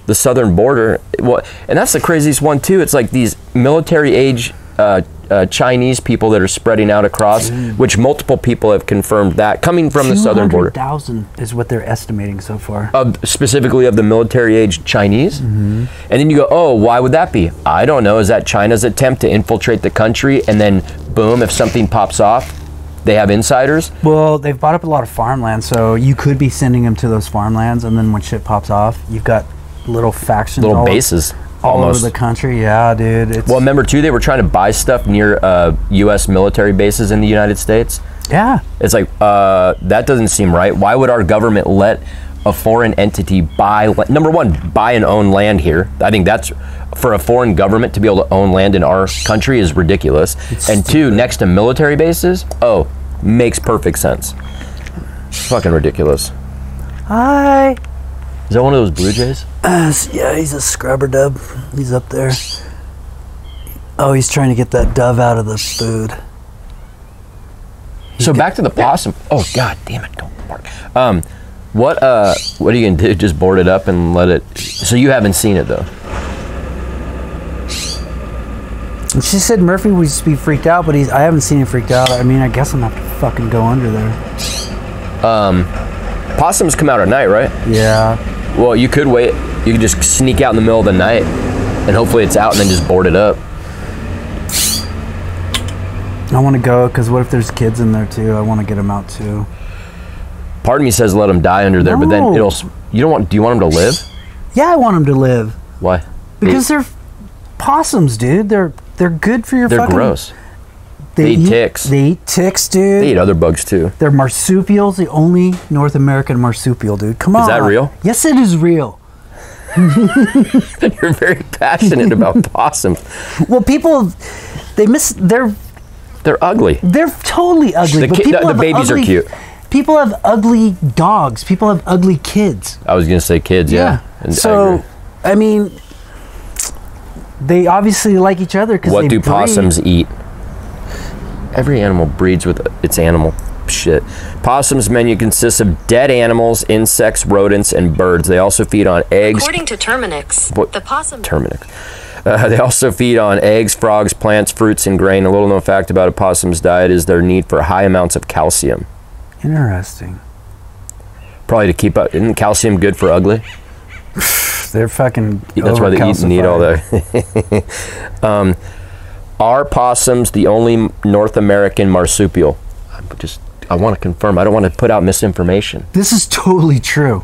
the southern border. Well, and that's the craziest one too. It's like these military age uh, uh, Chinese people that are spreading out across, which multiple people have confirmed that coming from the southern border. thousand is what they're estimating so far. Of, specifically of the military age Chinese. Mm-hmm. And then you go, oh, why would that be? I don't know. Is that China's attempt to infiltrate the country and then boom, if something pops off, they have insiders? Well, they've bought up a lot of farmland, so you could be sending them to those farmlands, and then when shit pops off, you've got little factions, Little all, bases. all almost. over the country. Yeah, dude. It's, Well, remember too, they were trying to buy stuff near uh, U.S. military bases in the United States. yeah, It's like uh, that doesn't seem right. Why would our government let a foreign entity buy? Number one, buy and own land here. I think that's for a foreign government to be able to own land in our country is ridiculous. and two, next to military bases, oh, makes perfect sense. Fucking ridiculous. hi. Is that one of those Blue Jays? Uh, yeah, he's a scrubber dub. He's up there. Oh, he's trying to get that dove out of the food. So back to the possum. Oh God, damn it! Don't bark. Um, what uh, what are you gonna do? Just board it up and let it. So you haven't seen it though. She said Murphy would just be freaked out, but he's. I haven't seen him freaked out. I mean, I guess I'm gonna have to fucking go under there. Um, Possums come out at night, right? Yeah. Well, you could wait. You could just sneak out in the middle of the night, and hopefully it's out, and then just board it up. I want to go because what if there's kids in there too? I want to get them out too. Part of me says let them die under there, but then it'll. You don't want? Do you want them to live? Yeah, I want them to live Why? because they're possums, dude. They're they're good for your. They're fucking, gross. They eat ticks. They eat ticks, dude. They eat other bugs too. They're marsupials, the only North American marsupial, dude. Come on. Is that real? Yes, it is real. You're very passionate about possums. Well, people, they miss. They're They're ugly. they're totally ugly. The but ki- people the- the babies are cute. People have ugly dogs. People have ugly kids. I was gonna say kids. Yeah. And so, agree. I, mean, they obviously like each other because what they do breed. possums eat? Every animal breeds with its animal shit. Possums' menu consists of dead animals, insects, rodents, and birds. They also feed on eggs. According to Terminix, What- the possum Terminix. Uh, they also feed on eggs, frogs, plants, fruits, and grain. A little known fact about a possum's diet is their need for high amounts of calcium. Interesting. Probably to keep up. Isn't calcium good for ugly? They're fucking. That's why they eat and eat all that. um, are possums the only North American marsupial? I just I want to confirm. I don't want to put out misinformation. This is totally true.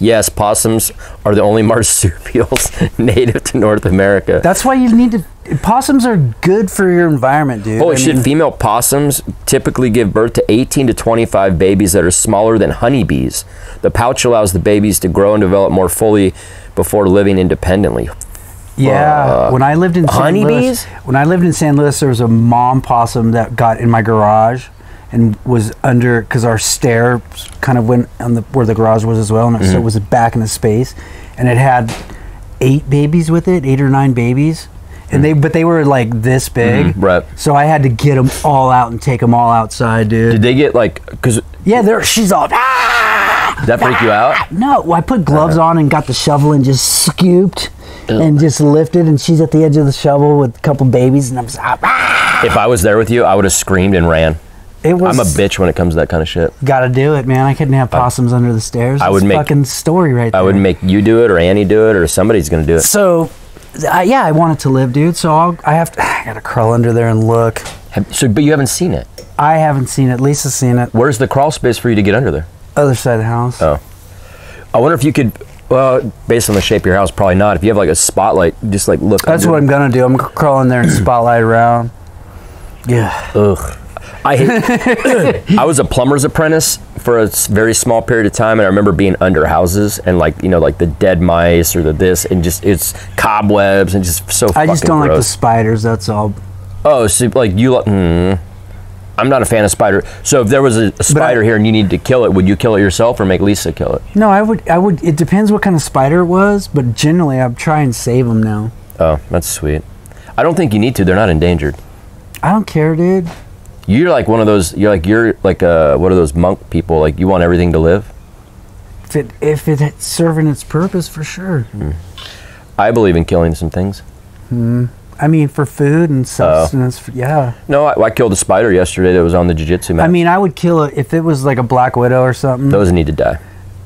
Yes, possums are the only marsupials native to North America. That's why you need to. Possums are good for your environment, dude. Holy I shit, mean, female possums typically give birth to 18 to 25 babies that are smaller than honeybees. The pouch allows the babies to grow and develop more fully before living independently. Yeah, Uh, when I lived in San honeybees? Luis, when I lived in San Luis, there was a mom possum that got in my garage and was under because our stair kind of went on the where the garage was as well, and it, Mm-hmm. so it was back in the space, and it had eight babies with it, eight or nine babies, and they but they were like this big, Mm-hmm. right. So I had to get them all out and take them all outside, dude. Did they get like, because yeah, there she's all. Ah! did that freak you out? No, I put gloves Uh-huh. on and got the shovel and just scooped and just lifted, and she's at the edge of the shovel with a couple babies, and I'm just, ah! If I was there with you, I would have screamed and ran. It was. I'm a bitch when it comes to that kind of shit. Got to do it, man. I couldn't have possums under the stairs. I would It's make- fucking story right there. I would make you do it or Annie do it or somebody's going to do it. So, uh, yeah, I want it to live, dude. So I'll, I have to. I gotta crawl under there and look. Have- So, but you haven't seen it. I haven't seen it. Lisa's seen it. Where's the crawl space for you to get under there? Other side of the house. Oh. I wonder if you could, well, based on the shape of your house, probably not. If you have like a spotlight, just like look. That's what I'm gonna do. I'm gonna crawl in there and spotlight around. Yeah. Ugh. I hate, I was a plumber's apprentice for a very small period of time, and I remember being under houses and like you know like the dead mice or the this and just it's cobwebs and just so. I just don't like the spiders. That's all. Oh, so like you? Mm, I'm not a fan of spider. So if there was a, a spider here and you needed to kill it, would you kill it yourself or make Lisa kill it? No, I would. I would. It depends what kind of spider it was, but generally, I try and save them now. Oh, that's sweet. I don't think you need to. They're not endangered. I don't care, dude. You're like one of those. You're like you're like uh, what are those monk people? Like you want everything to live. If it if it's serving its purpose, for sure. I believe in killing some things. I mean, for food and sustenance. for- yeah. No, I, I killed a spider yesterday that was on the jiu-jitsu mat. I mean, I would kill it if it was like a black widow or something. those need to die.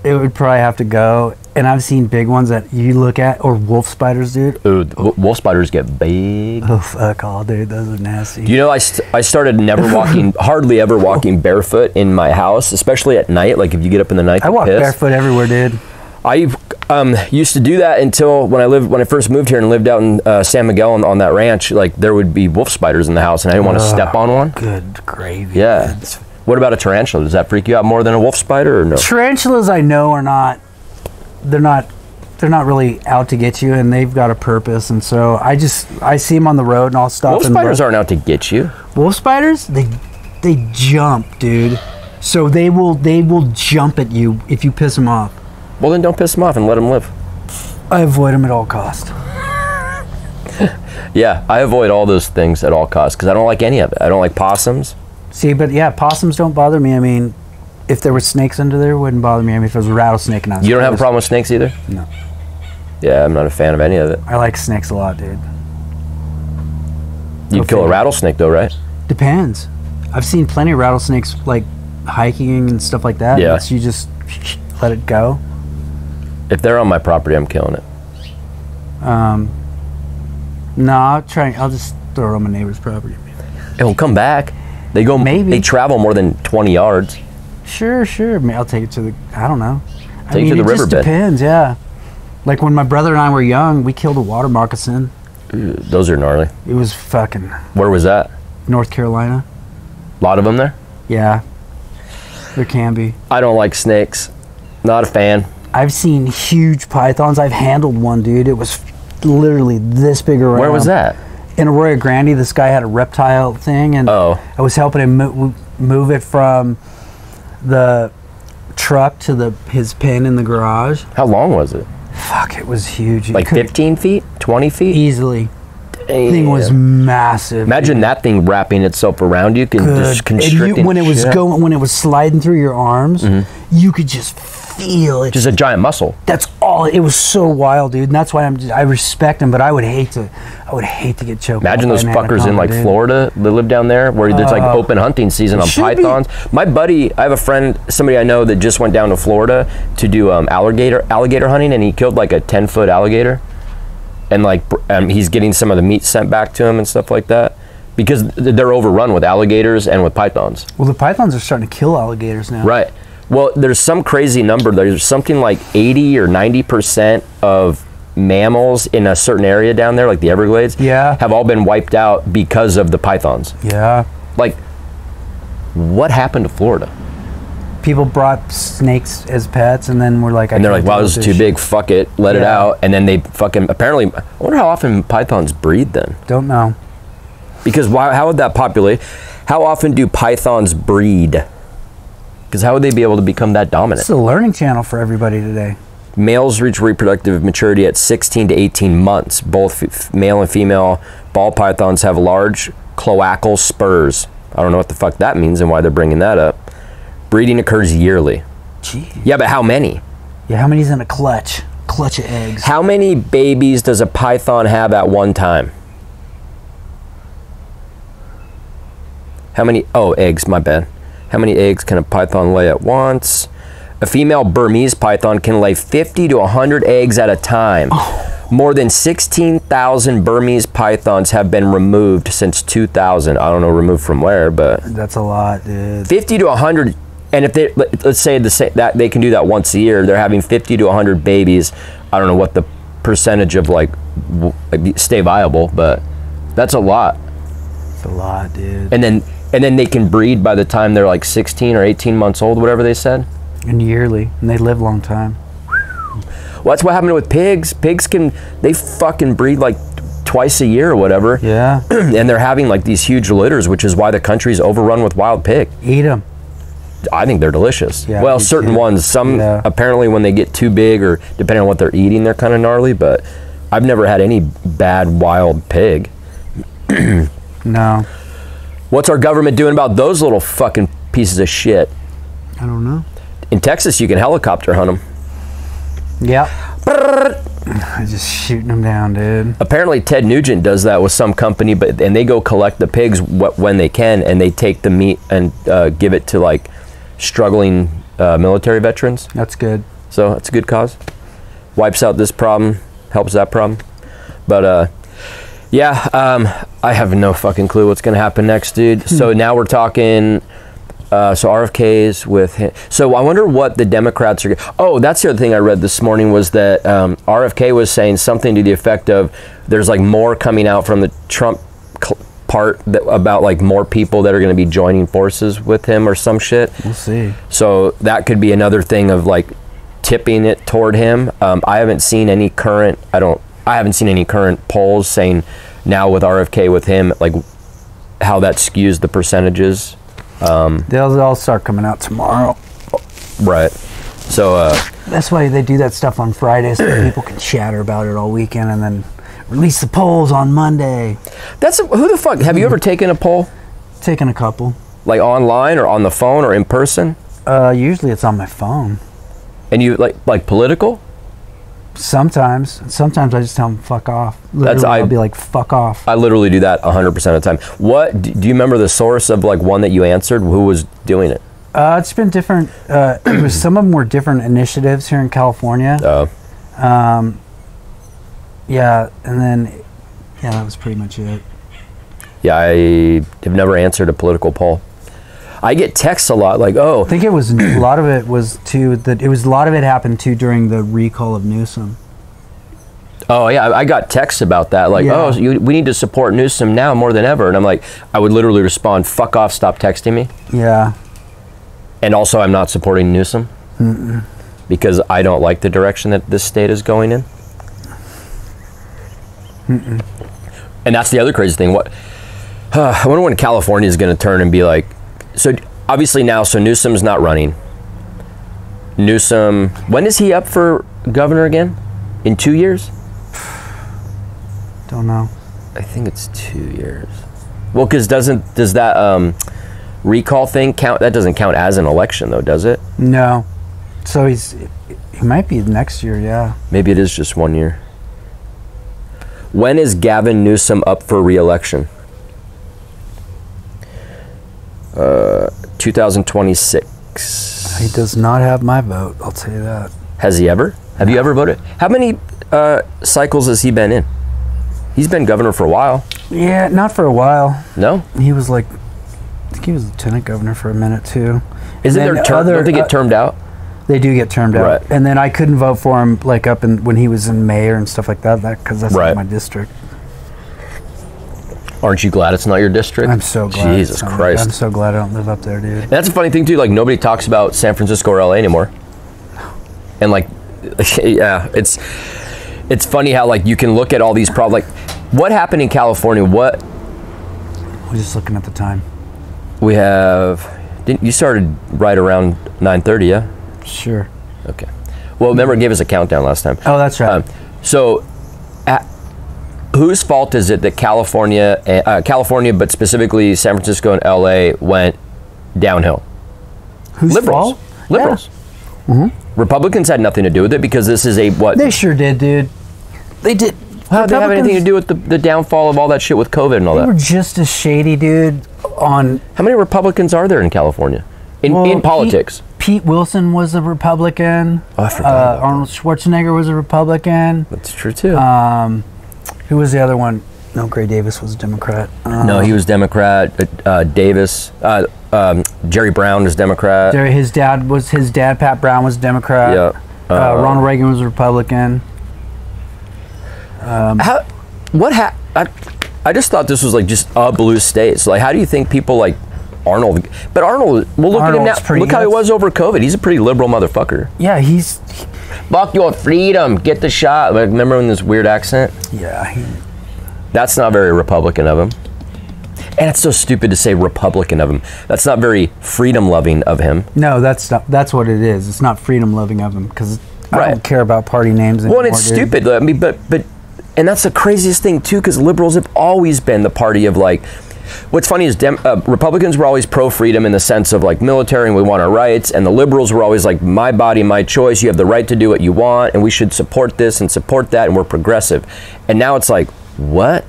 it would probably have to go. And I've seen big ones that you look at, or wolf spiders, dude. Ooh, wolf spiders get big. Oh fuck all, dude. Those are nasty. You know I, st- I started never walking, hardly ever walking barefoot in my house, especially at night. Like if you get up in the night, I walk piss. barefoot everywhere, dude. I um, used to do that until when I lived when I first moved here and lived out in uh, San Miguel on, on that ranch. Like there would be wolf spiders in the house, and I didn't want to step on one. Good gravy. Yeah. dude. What about a tarantula? Does that freak you out more than a wolf spider, or no? Tarantulas, I know, are not. They're not. They're not really out to get you, and they've got a purpose. And so I just I see them on the road, and I'll stop. Wolf and spiders aren't out to get you. wolf spiders. They they jump, dude. So they will they will jump at you if you piss them off. Well, then don't piss them off and let them live. I avoid them at all cost. Yeah, I avoid all those things at all costs because I don't like any of it. I don't like possums. See, but yeah, possums don't bother me. I mean, if there were snakes under there, it wouldn't bother me. I mean, if it was a rattlesnake was You don't have a problem with snakes either? No. Yeah, I'm not a fan of any of it. I like snakes a lot, dude. You'd kill a rattlesnake though, right? Depends. I've seen plenty of rattlesnakes like hiking and stuff like that. Yeah. So you just let it go. If they're on my property, I'm killing it. Um, no, I'll try. I'll just throw it on my neighbor's property. It'll come back. They go. Maybe. They travel more than 20 yards. Sure, sure. I mean, I'll take it to the. I don't know. I Take it mean, to the it just riverbed. depends. Yeah. Like when my brother and I were young, we killed a water moccasin. Those are gnarly. It was fucking Where was that? North Carolina. A lot of them there. Yeah. There can be. I don't like snakes. Not a fan. I've seen huge pythons. I've handled one, dude. It was literally this big around. Where was that? In Arroyo Grande, this guy had a reptile thing, and Oh. I was helping him mo- move it from the truck to the his pen in the garage. How long was it? Fuck, it was huge. Like could- 15 feet? 20 feet? easily. Thing was massive. Imagine that thing wrapping itself around you, can Good. just And you, when it was shit. Going, when it was sliding through your arms, mm-hmm. you could just feel it. just a giant muscle. that's all. It was so wild, dude. And that's why I'm. I respect him, but I would hate to. I would hate to get choked. Imagine those fuckers in like dude. Florida that live down there where there's like Uh, open hunting season on should be. pythons. My buddy, I have a friend, somebody I know that just went down to Florida to do um, alligator alligator hunting, and he killed like a ten foot alligator, and like um, he's getting some of the meat sent back to him and stuff like that because they're overrun with alligators and with pythons. Well, the pythons are starting to kill alligators now. Right. Well, there's some crazy number. There's something like 80 or 90 percent of mammals in a certain area down there, like the Everglades, Yeah. have all been wiped out because of the pythons. Yeah. Like, what happened to Florida? People brought snakes as pets, and then we're like, I And they're like, "Wow, this is too shit." big. Fuck it, let it out." And then they fucking apparently. I wonder how often pythons breed then, Don't know. because why? How would that populate? How often do pythons breed? Because how would they be able to become that dominant? It's a learning channel for everybody today. Males reach reproductive maturity at 16 to 18 months. Both f- male and female ball pythons have large cloacal spurs. I don't know what the fuck that means and why they're bringing that up. Breeding occurs yearly. Gee. Yeah, but how many? Yeah, how many's in a clutch? Clutch of eggs. How many babies does a python have at one time? How many? Oh, eggs, my bad. How many eggs can a python lay at once? A female Burmese python can lay 50 to 100 eggs at a time. Oh. More than 16,000 Burmese pythons have been removed since 2000. I don't know removed from where, but That's a lot, dude. 50 to 100 and if they let- let's say the that they can do that once a year they're having 50 to 100 babies i don't know what the percentage of like, stay viable but that's a lot It's a lot, dude. and then and then they can breed by the time they're like 16 or 18 months old, whatever they said. And yearly, and they live a long time. Well, that's what happened with pigs. Pigs can they fucking breed like twice a year or whatever, Yeah, and they're having like these huge litters, which is why the country's overrun with wild pig. eat them. I think they're delicious. Yeah, well, certain too. ones. Some Yeah. apparently when they get too big or depending on what they're eating, they're kind of gnarly. But I've never had any bad wild pig. No, What's our government doing about those little fucking pieces of shit? I don't know. In Texas, you can helicopter hunt them. Yep. Just shooting them down, dude. Apparently, Ted Nugent does that with some company, but and they go collect the pigs wh- when they can, and they take the meat and uh, give it to like struggling uh, military veterans. That's good. So that's a good cause. Wipes out this problem, helps that problem. But uh, yeah, um, I have no fucking clue what's gonna happen next, dude. so now we're talking. Uh, so RFK's with him. So I wonder what the Democrats are. Oh, that's the other thing I read this morning was that um, RFK was saying something to the effect of there's like more coming out from the Trump cl- part that, about like more people that are going to be joining forces with him or some shit. We'll see. So that could be another thing of like tipping it toward him. Um, I haven't seen any current. I don't. I haven't seen any current polls saying now with RFK with him like how that skews the percentages. They'll all start coming out tomorrow. Right. So uh, That's why they do that stuff on Fridays so people can chatter about it all weekend and then release the polls on Monday. that's who the fuck. Have you ever taken a poll Taken a couple. like online or on the phone or in person? Uh, usually it's on my phone. And you like like political? Sometimes. Sometimes I just tell them fuck off. Literally, I- I'll be like fuck off. I literally do that 100% of the time. What do you remember the source of like one that you answered? Who was doing it? Uh, it's been different. Uh, it was some of them were different initiatives here in California. Uh, Yeah, and then yeah, that was pretty much it. yeah, I have never answered a political poll. I get texts a lot like, "Oh, I think it was a lot of it was too that it was a lot of it happened too during the recall of Newsom. Oh yeah, I got texts about that. Like, Yeah. oh, you, we need to support Newsom now more than ever. And I'm like, I would literally respond, "Fuck off! Stop texting me." Yeah, And also, I'm not supporting Newsom because I don't like the direction that this state is going in. Mm And that's the other crazy thing. What I wonder when California is going to turn and be like. So obviously now, so Newsom's not running. Newsom, when is he up for governor again? In two years? don't know. I think it's two years. Well, because doesn't does that um, recall thing count? That doesn't count as an election, though, does it? No, so he's he might be next year. Yeah, Maybe it is just one year. When is Gavin Newsom up for re-election? Uh, 2026. he does not have my vote. I'll tell you that. Has he ever? Have you ever voted? How many uh, cycles has he been in? He's been governor for a while. Yeah, not for a while. No, He was like, I think he was lieutenant governor for a minute too. isn't there term? other- don't they get uh, termed out? They do get termed out, and then I couldn't vote for him like up in when he was in mayor and stuff like that. That because that's Right. not my district. Aren't you glad it's not your district? I'm so glad. Jesus Christ. I'm so glad I don't live up there, dude. That's a funny thing too. Like nobody talks about San Francisco or LA anymore. And like, yeah, it's it's funny how like you can look at all these problems. Like, what happened in California? What We're just looking at the time. we have? Didn't you started right around 9:30? Yeah. Sure. Okay. Well, remember, it gave us a countdown last time. Oh, that's right. Um, so, whose fault is it that California, uh, California, but specifically San Francisco and LA went downhill? Who's liberals. fault? Liberals. Republicans had nothing to do with it because this is a what? They sure did, dude. They did. How did they have anything to do with the, the downfall of all that shit with COVID and all They were that? just as shady, dude. On How many Republicans are there in California? In, well, in politics? Pete, Pete Wilson was a Republican. Oh, I forgot Uh. Arnold Schwarzenegger was a Republican. That's true too. Um, who was the other one? No, Gray Davis was a Democrat. Uh, no, he was Democrat. Uh, uh, Davis, uh, um, Jerry Brown was Democrat. there- his dad was his dad. Pat Brown was a Democrat. Yeah. Uh, Ronald Reagan was a Republican. How? What ha- I, I just thought this was like just a blue state. So like, how do you think people like Arnold. But Arnold, well, look Arnold's at him now. pretty Look how he was over COVID. He's a pretty liberal motherfucker. Yeah, he's Fuck your freedom. Get the shot. Like, remember in this weird accent? yeah. He, That's not very Republican of him. And it's so stupid to say Republican of him. That's not very freedom loving of him. no, that's not. That's what it is. It's not freedom loving of him because I Right. don't care about party names anymore. Well, and it's dude. stupid. I mean, but but, and that's the craziest thing too, because liberals have always been the party of like. What's funny is Dem- uh, Republicans were always pro freedom in the sense of like military and we want our rights, and the liberals were always like my body, my choice. You have the right to do what you want, and we should support this and support that, and we're progressive. And now it's like, what?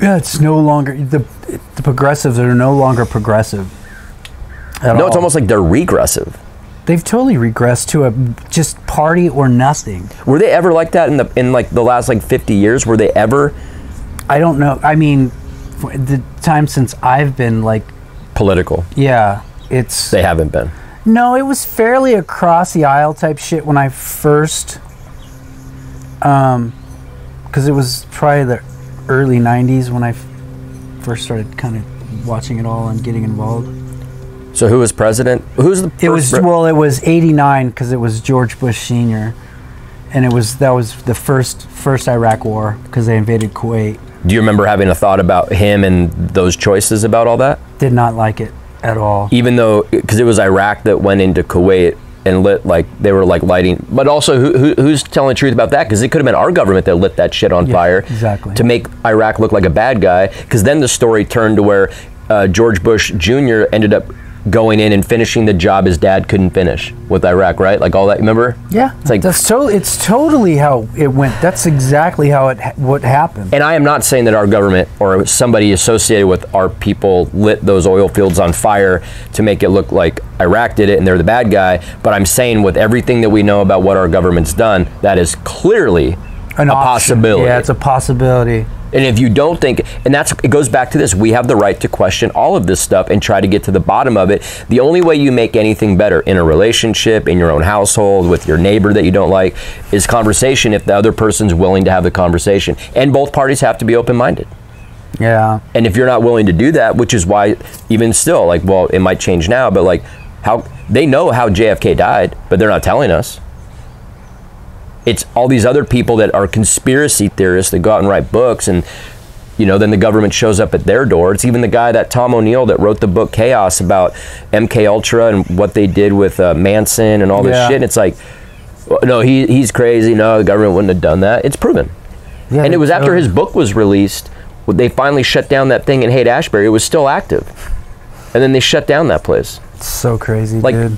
Yeah, it's no longer the the progressives are no longer progressive. No, all. it's almost like they're regressive. they've totally regressed to a just party or nothing. Were they ever like that in the in like the last like 50 years? Were they ever I don't know. I mean, for the time since I've been like, political? yeah, it's They haven't been. no, it was fairly across the aisle type shit when I first, um, because it was probably the early '90s when I f- first started kind of watching it all and getting involved. So who was president? Who's the It was well, it was '89 because it was George Bush Senior, and it was that was the first first Iraq War because they invaded Kuwait. Do you remember having a thought about him and those choices about all that? Did not like it at all. Even though, because it was Iraq that went into Kuwait and lit like they were like lighting. But also, who, who, who's telling the truth about that? Because it could have been our government that lit that shit on Yeah, fire exactly. to make Iraq look like a bad guy. Because then the story turned to where uh, George Bush Jr. ended up going in and finishing the job his dad couldn't finish with Iraq, right? Like all that. Remember? Yeah, It's like that's so. It's totally how it went. That's exactly how it ha- what happened. And I am not saying that our government or somebody associated with our people lit those oil fields on fire to make it look like Iraq did it and they're the bad guy. But I'm saying with everything that we know about what our government's done, that is clearly An a option. possibility. Yeah, it's a possibility. And if you don't think, and that's it goes back to this, we have the right to question all of this stuff and try to get to the bottom of it. The only way you make anything better in a relationship, in your own household, with your neighbor that you don't like, is conversation if the other person's willing to have the conversation. And both parties have to be open minded. Yeah, And if you're not willing to do that, which is why even still, like, well, it might change now, but like how they know how JFK died, but they're not telling us. It's all these other people that are conspiracy theorists that go out and write books and you know, then the government shows up at their door. It's even the guy that Tom O'Neill that wrote the book Chaos about MK Ultra and what they did with uh, Manson and all this Yeah. shit. And it's like, well, no, he, he's crazy. No, the government wouldn't have done that. It's proven. yeah. And it was after his book was released, they finally shut down that thing in Haight Ashbury. It was still active, and then they shut down that place. It's so crazy, Like, dude.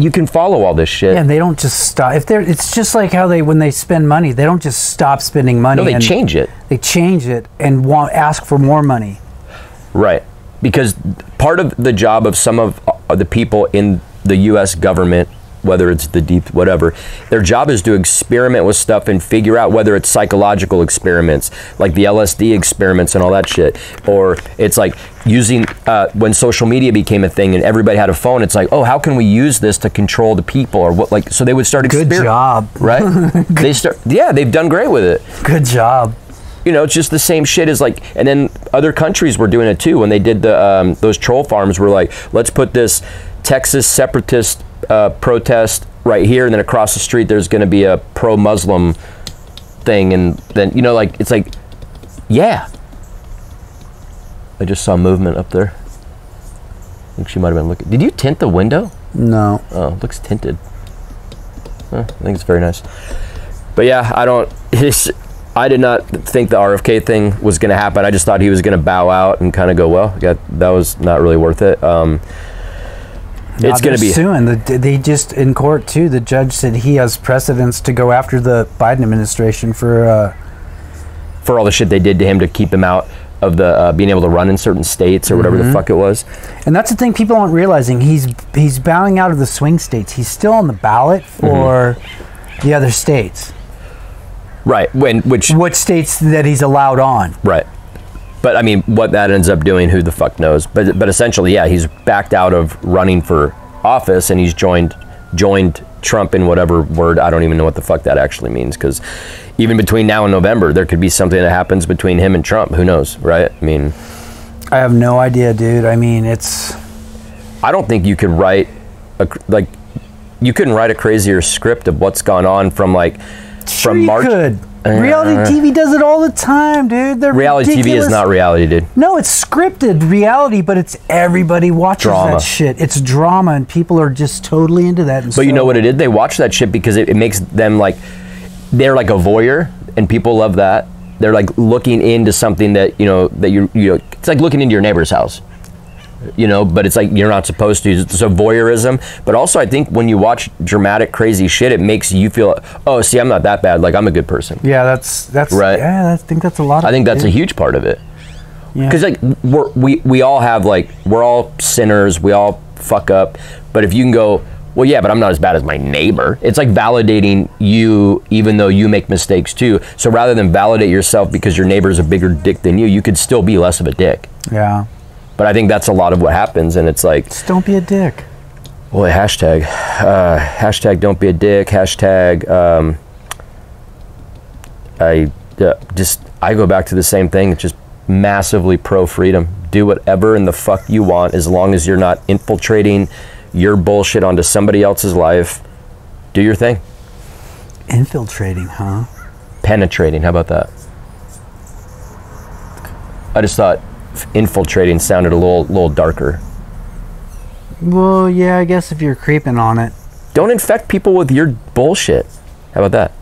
You can follow all this shit. Yeah, and they don't just stop. If they're, it's just like how they when they spend money, they don't just stop spending money. no, they change it, They change it and want ask for more money. right? Because part of the job of some of uh, the people in the U.S. government, whether it's the deep whatever, their job is to experiment with stuff and figure out whether it's psychological experiments, like the LSD experiments and all that shit, or it's like using uh, when social media became a thing and everybody had a phone. It's like, oh, how can we use this to control the people, or what? Like, so they would start. Good job. right? they start. Yeah, they've done great with it Good job. you know, it's just the same shit as like, and then other countries were doing it too. When they did the um, those troll farms, were like, let's put this Texas separatist uh, protest right here, and then across the street there's going to be a pro-Muslim thing, and then you know, like it's like, yeah. I just saw movement up there. I think she might have been looking. Did you tint the window? No. Oh, it looks tinted. Huh, I think it's very nice. But yeah, I don't. I did not think the RFK thing was going to happen. I just thought he was going to bow out and kind of go, well, got, that was not really worth it. Um, it's going to be. suing. The, they just in court too. The judge said he has precedence to go after the Biden administration for. Uh, for all the shit they did to him to keep him out of the uh, being able to run in certain states or whatever Mm-hmm. the fuck it was. and that's the thing people aren't realizing. He's he's bowing out of the swing states. He's still on the ballot for Mm-hmm. the other states. Right. When which What states that he's allowed on? Right. But I mean, what that ends up doing, who the fuck knows? But but essentially, yeah, he's backed out of running for office, and he's joined joined Trump in whatever word I don't even know what the fuck that actually means. Because even between now and November, there could be something that happens between him and Trump. Who knows, right? I mean, I have no idea, dude. I mean, it's I don't think you could write a like you couldn't write a crazier script of what's gone on from like sure from you March. could. Uh, reality TV does it all the time, dude. They're Reality TV is not reality, dude. No, it's scripted reality, but it's everybody watches Drama. that shit. It's drama, and people are just totally into that. And But you know what it is? They watch that shit because it, it makes them like they're like a voyeur, and people love that. They're like looking into something that you know that you you know. It's like looking into your neighbor's house, you know. But it's like you're not supposed to. A voyeurism. But also, I think when you watch dramatic, crazy shit, it makes you feel, oh, see, I'm not that bad. Like I'm a good person. Yeah, that's that's Right. Yeah, I think that's a lot. Of I think it, that's a huge part of it. Yeah. Because like we're, we we all have like we're all sinners. We all fuck up. But if you can go, well, yeah, but I'm not as bad as my neighbor. It's like validating you, even though you make mistakes too. So rather than validate yourself because your neighbor's a bigger dick than you, you could still be less of a dick. Yeah, But I think that's a lot of what happens, and it's like, just don't be a dick. boy, hashtag, uh, hashtag, don't be a dick. Hashtag, um, I uh, just I go back to the same thing. It's just massively pro freedom. Do whatever in the fuck you want as long as you're not infiltrating your bullshit onto somebody else's life. Do your thing. Infiltrating, huh? Penetrating. How about that? I just thought infiltrating sounded a little little darker. Well, yeah, I guess if you're creeping on it, Don't infect people with your bullshit. How about that?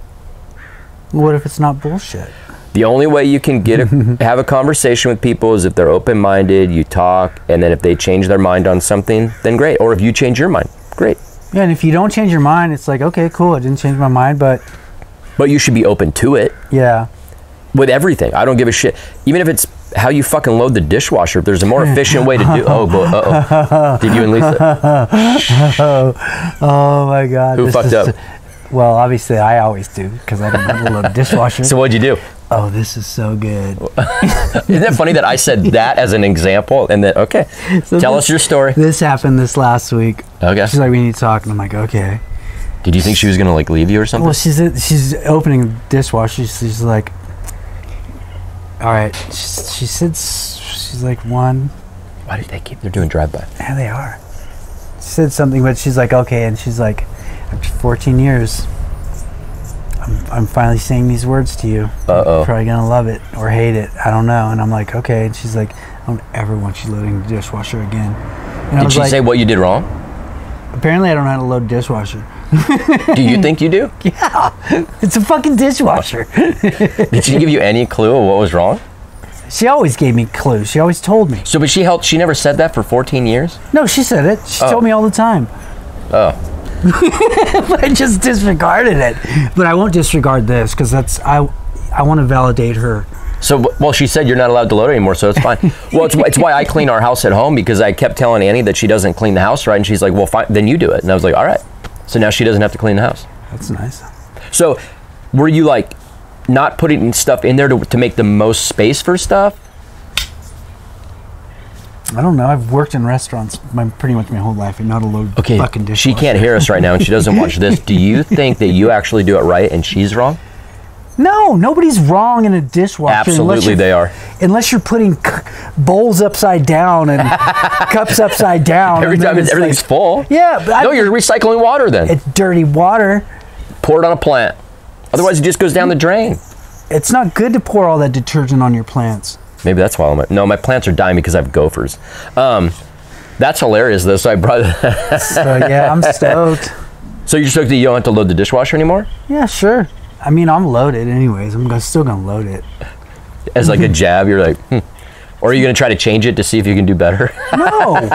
what if it's not bullshit? The only way you can get a, have a conversation with people is if they're open minded, you talk, and then if they change their mind on something, then great. Or if you change your mind, great. Yeah, and if you don't change your mind, it's like okay, cool. I didn't change my mind, but But you should be open to it yeah, with everything. I don't give a shit. Even if it's how you fucking load the dishwasher, if there's a more efficient way to do Oh, boy, uh-oh. Did you and Lisa? Oh my god. Who this fucked is- up? Well, obviously I always do because I don't a little dishwasher. So what'd you do? oh, this is so good. Isn't it funny that I said that as an example and then, okay, So tell this- us your story. This happened this last week. Okay. She's like, we need to talk, and I'm like, okay. Did you think she was going to like leave you or something? Well, she's she's opening the dishwasher. She's like, all right. She, she said she's like one. Why did they keep, they're doing drive-by. Yeah, they are. She said something, but she's like, okay, and she's like, after 14 years, I'm, I'm finally saying these words to you. Uh-oh. Probably gonna love it or hate it. I don't know. And I'm like, okay. And she's like, I don't ever want you loading the dishwasher again. And Did she like, say what you did wrong? apparently I don't know how to load dishwasher. Do you think you do? Yeah, it's a fucking dishwasher. Did she give you any clue of what was wrong? she always gave me clues. She always told me. So, but she helped. She never said that for 14 years. No, she said it. She Oh. told me all the time. Oh, I just disregarded it. But I won't disregard this because that's I. I want to validate her. so well, she said you're not allowed to load anymore, so it's fine. well, it's, it's why I clean our house at home because I kept telling Annie that she doesn't clean the house right, and she's like, "Well, fine, then you do it." And I was like, "All right." So now she doesn't have to clean the house. That's nice. So, were you like not putting stuff in there to, to make the most space for stuff? I don't know. I've worked in restaurants my pretty much my whole life and not a load Okay, fucking she can't hear us right now, and she doesn't watch this. Do you think that you actually do it right and she's wrong? No, nobody's wrong in a dishwasher. Absolutely, they are. Unless you're putting c- bowls upside down and cups upside down. Every time everything's like- full. Yeah, but I- no, you're recycling water then. It's dirty water. Pour it on a plant. Otherwise, it just goes down the drain. It's not good to pour all that detergent on your plants. Maybe that's why I'm. No, my plants are dying because I have gophers. Um, that's hilarious though. So I brought. So yeah, I'm stoked. so you're stoked that you don't have to load the dishwasher anymore? Yeah, sure. I mean, I'm loaded anyways. I'm still gonna load it. As like a jab, you're like, hmm. or are you gonna try to change it to see if you can do better? No,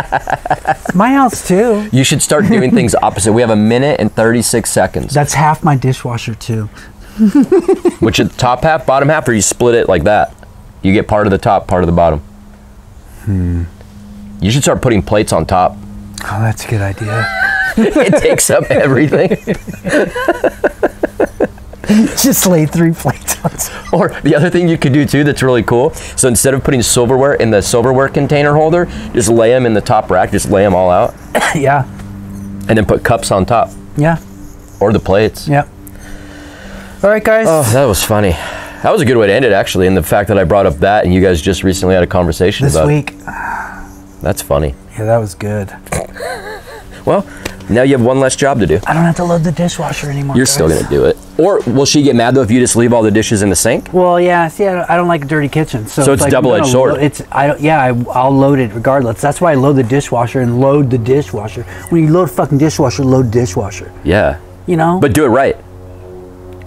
my house too. you should start doing things opposite. We have a minute and 36 seconds. That's half my dishwasher too. Which is top half, bottom half, or you split it like that. You get part of the top, part of the bottom. Hmm. You should start putting plates on top. Oh, that's a good idea. It takes up everything. Just lay three plates on. top. Or the other thing you could do too that's really cool. So instead of putting silverware in the silverware container holder, just lay them in the top rack, just lay them all out, yeah, and then put cups on top yeah, or the plates. yeah. All right, guys. Oh, that was funny. That was a good way to end it, actually. And the fact that I brought up that and you guys just recently had a conversation This about it. week, That's funny. yeah, that was good. Well, now you have one less job to do. I don't have to load the dishwasher anymore. You're still going to do it. Or will she get mad, though, if you just leave all the dishes in the sink? Well, yeah. See, I don't, I don't like a dirty kitchen, so, So it's like, double-edged I'm sword. It's I don't. Yeah, I, I'll load it regardless. That's why I load the dishwasher and load the dishwasher. When you load fucking dishwasher, load dishwasher. Yeah. You know. But do it right.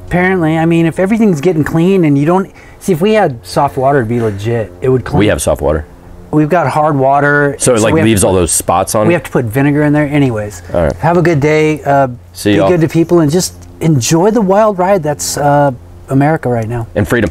apparently, I mean, if everything's getting clean and you don't see, if we had soft water, it'd be legit. It would clean. We have soft water. We've got hard water. So it like leaves to all those spots on We have to put vinegar in there, anyways. All right. Have a good day. Uh, See be y'all. good to people and just enjoy the wild ride that's uh, America right now. and freedom.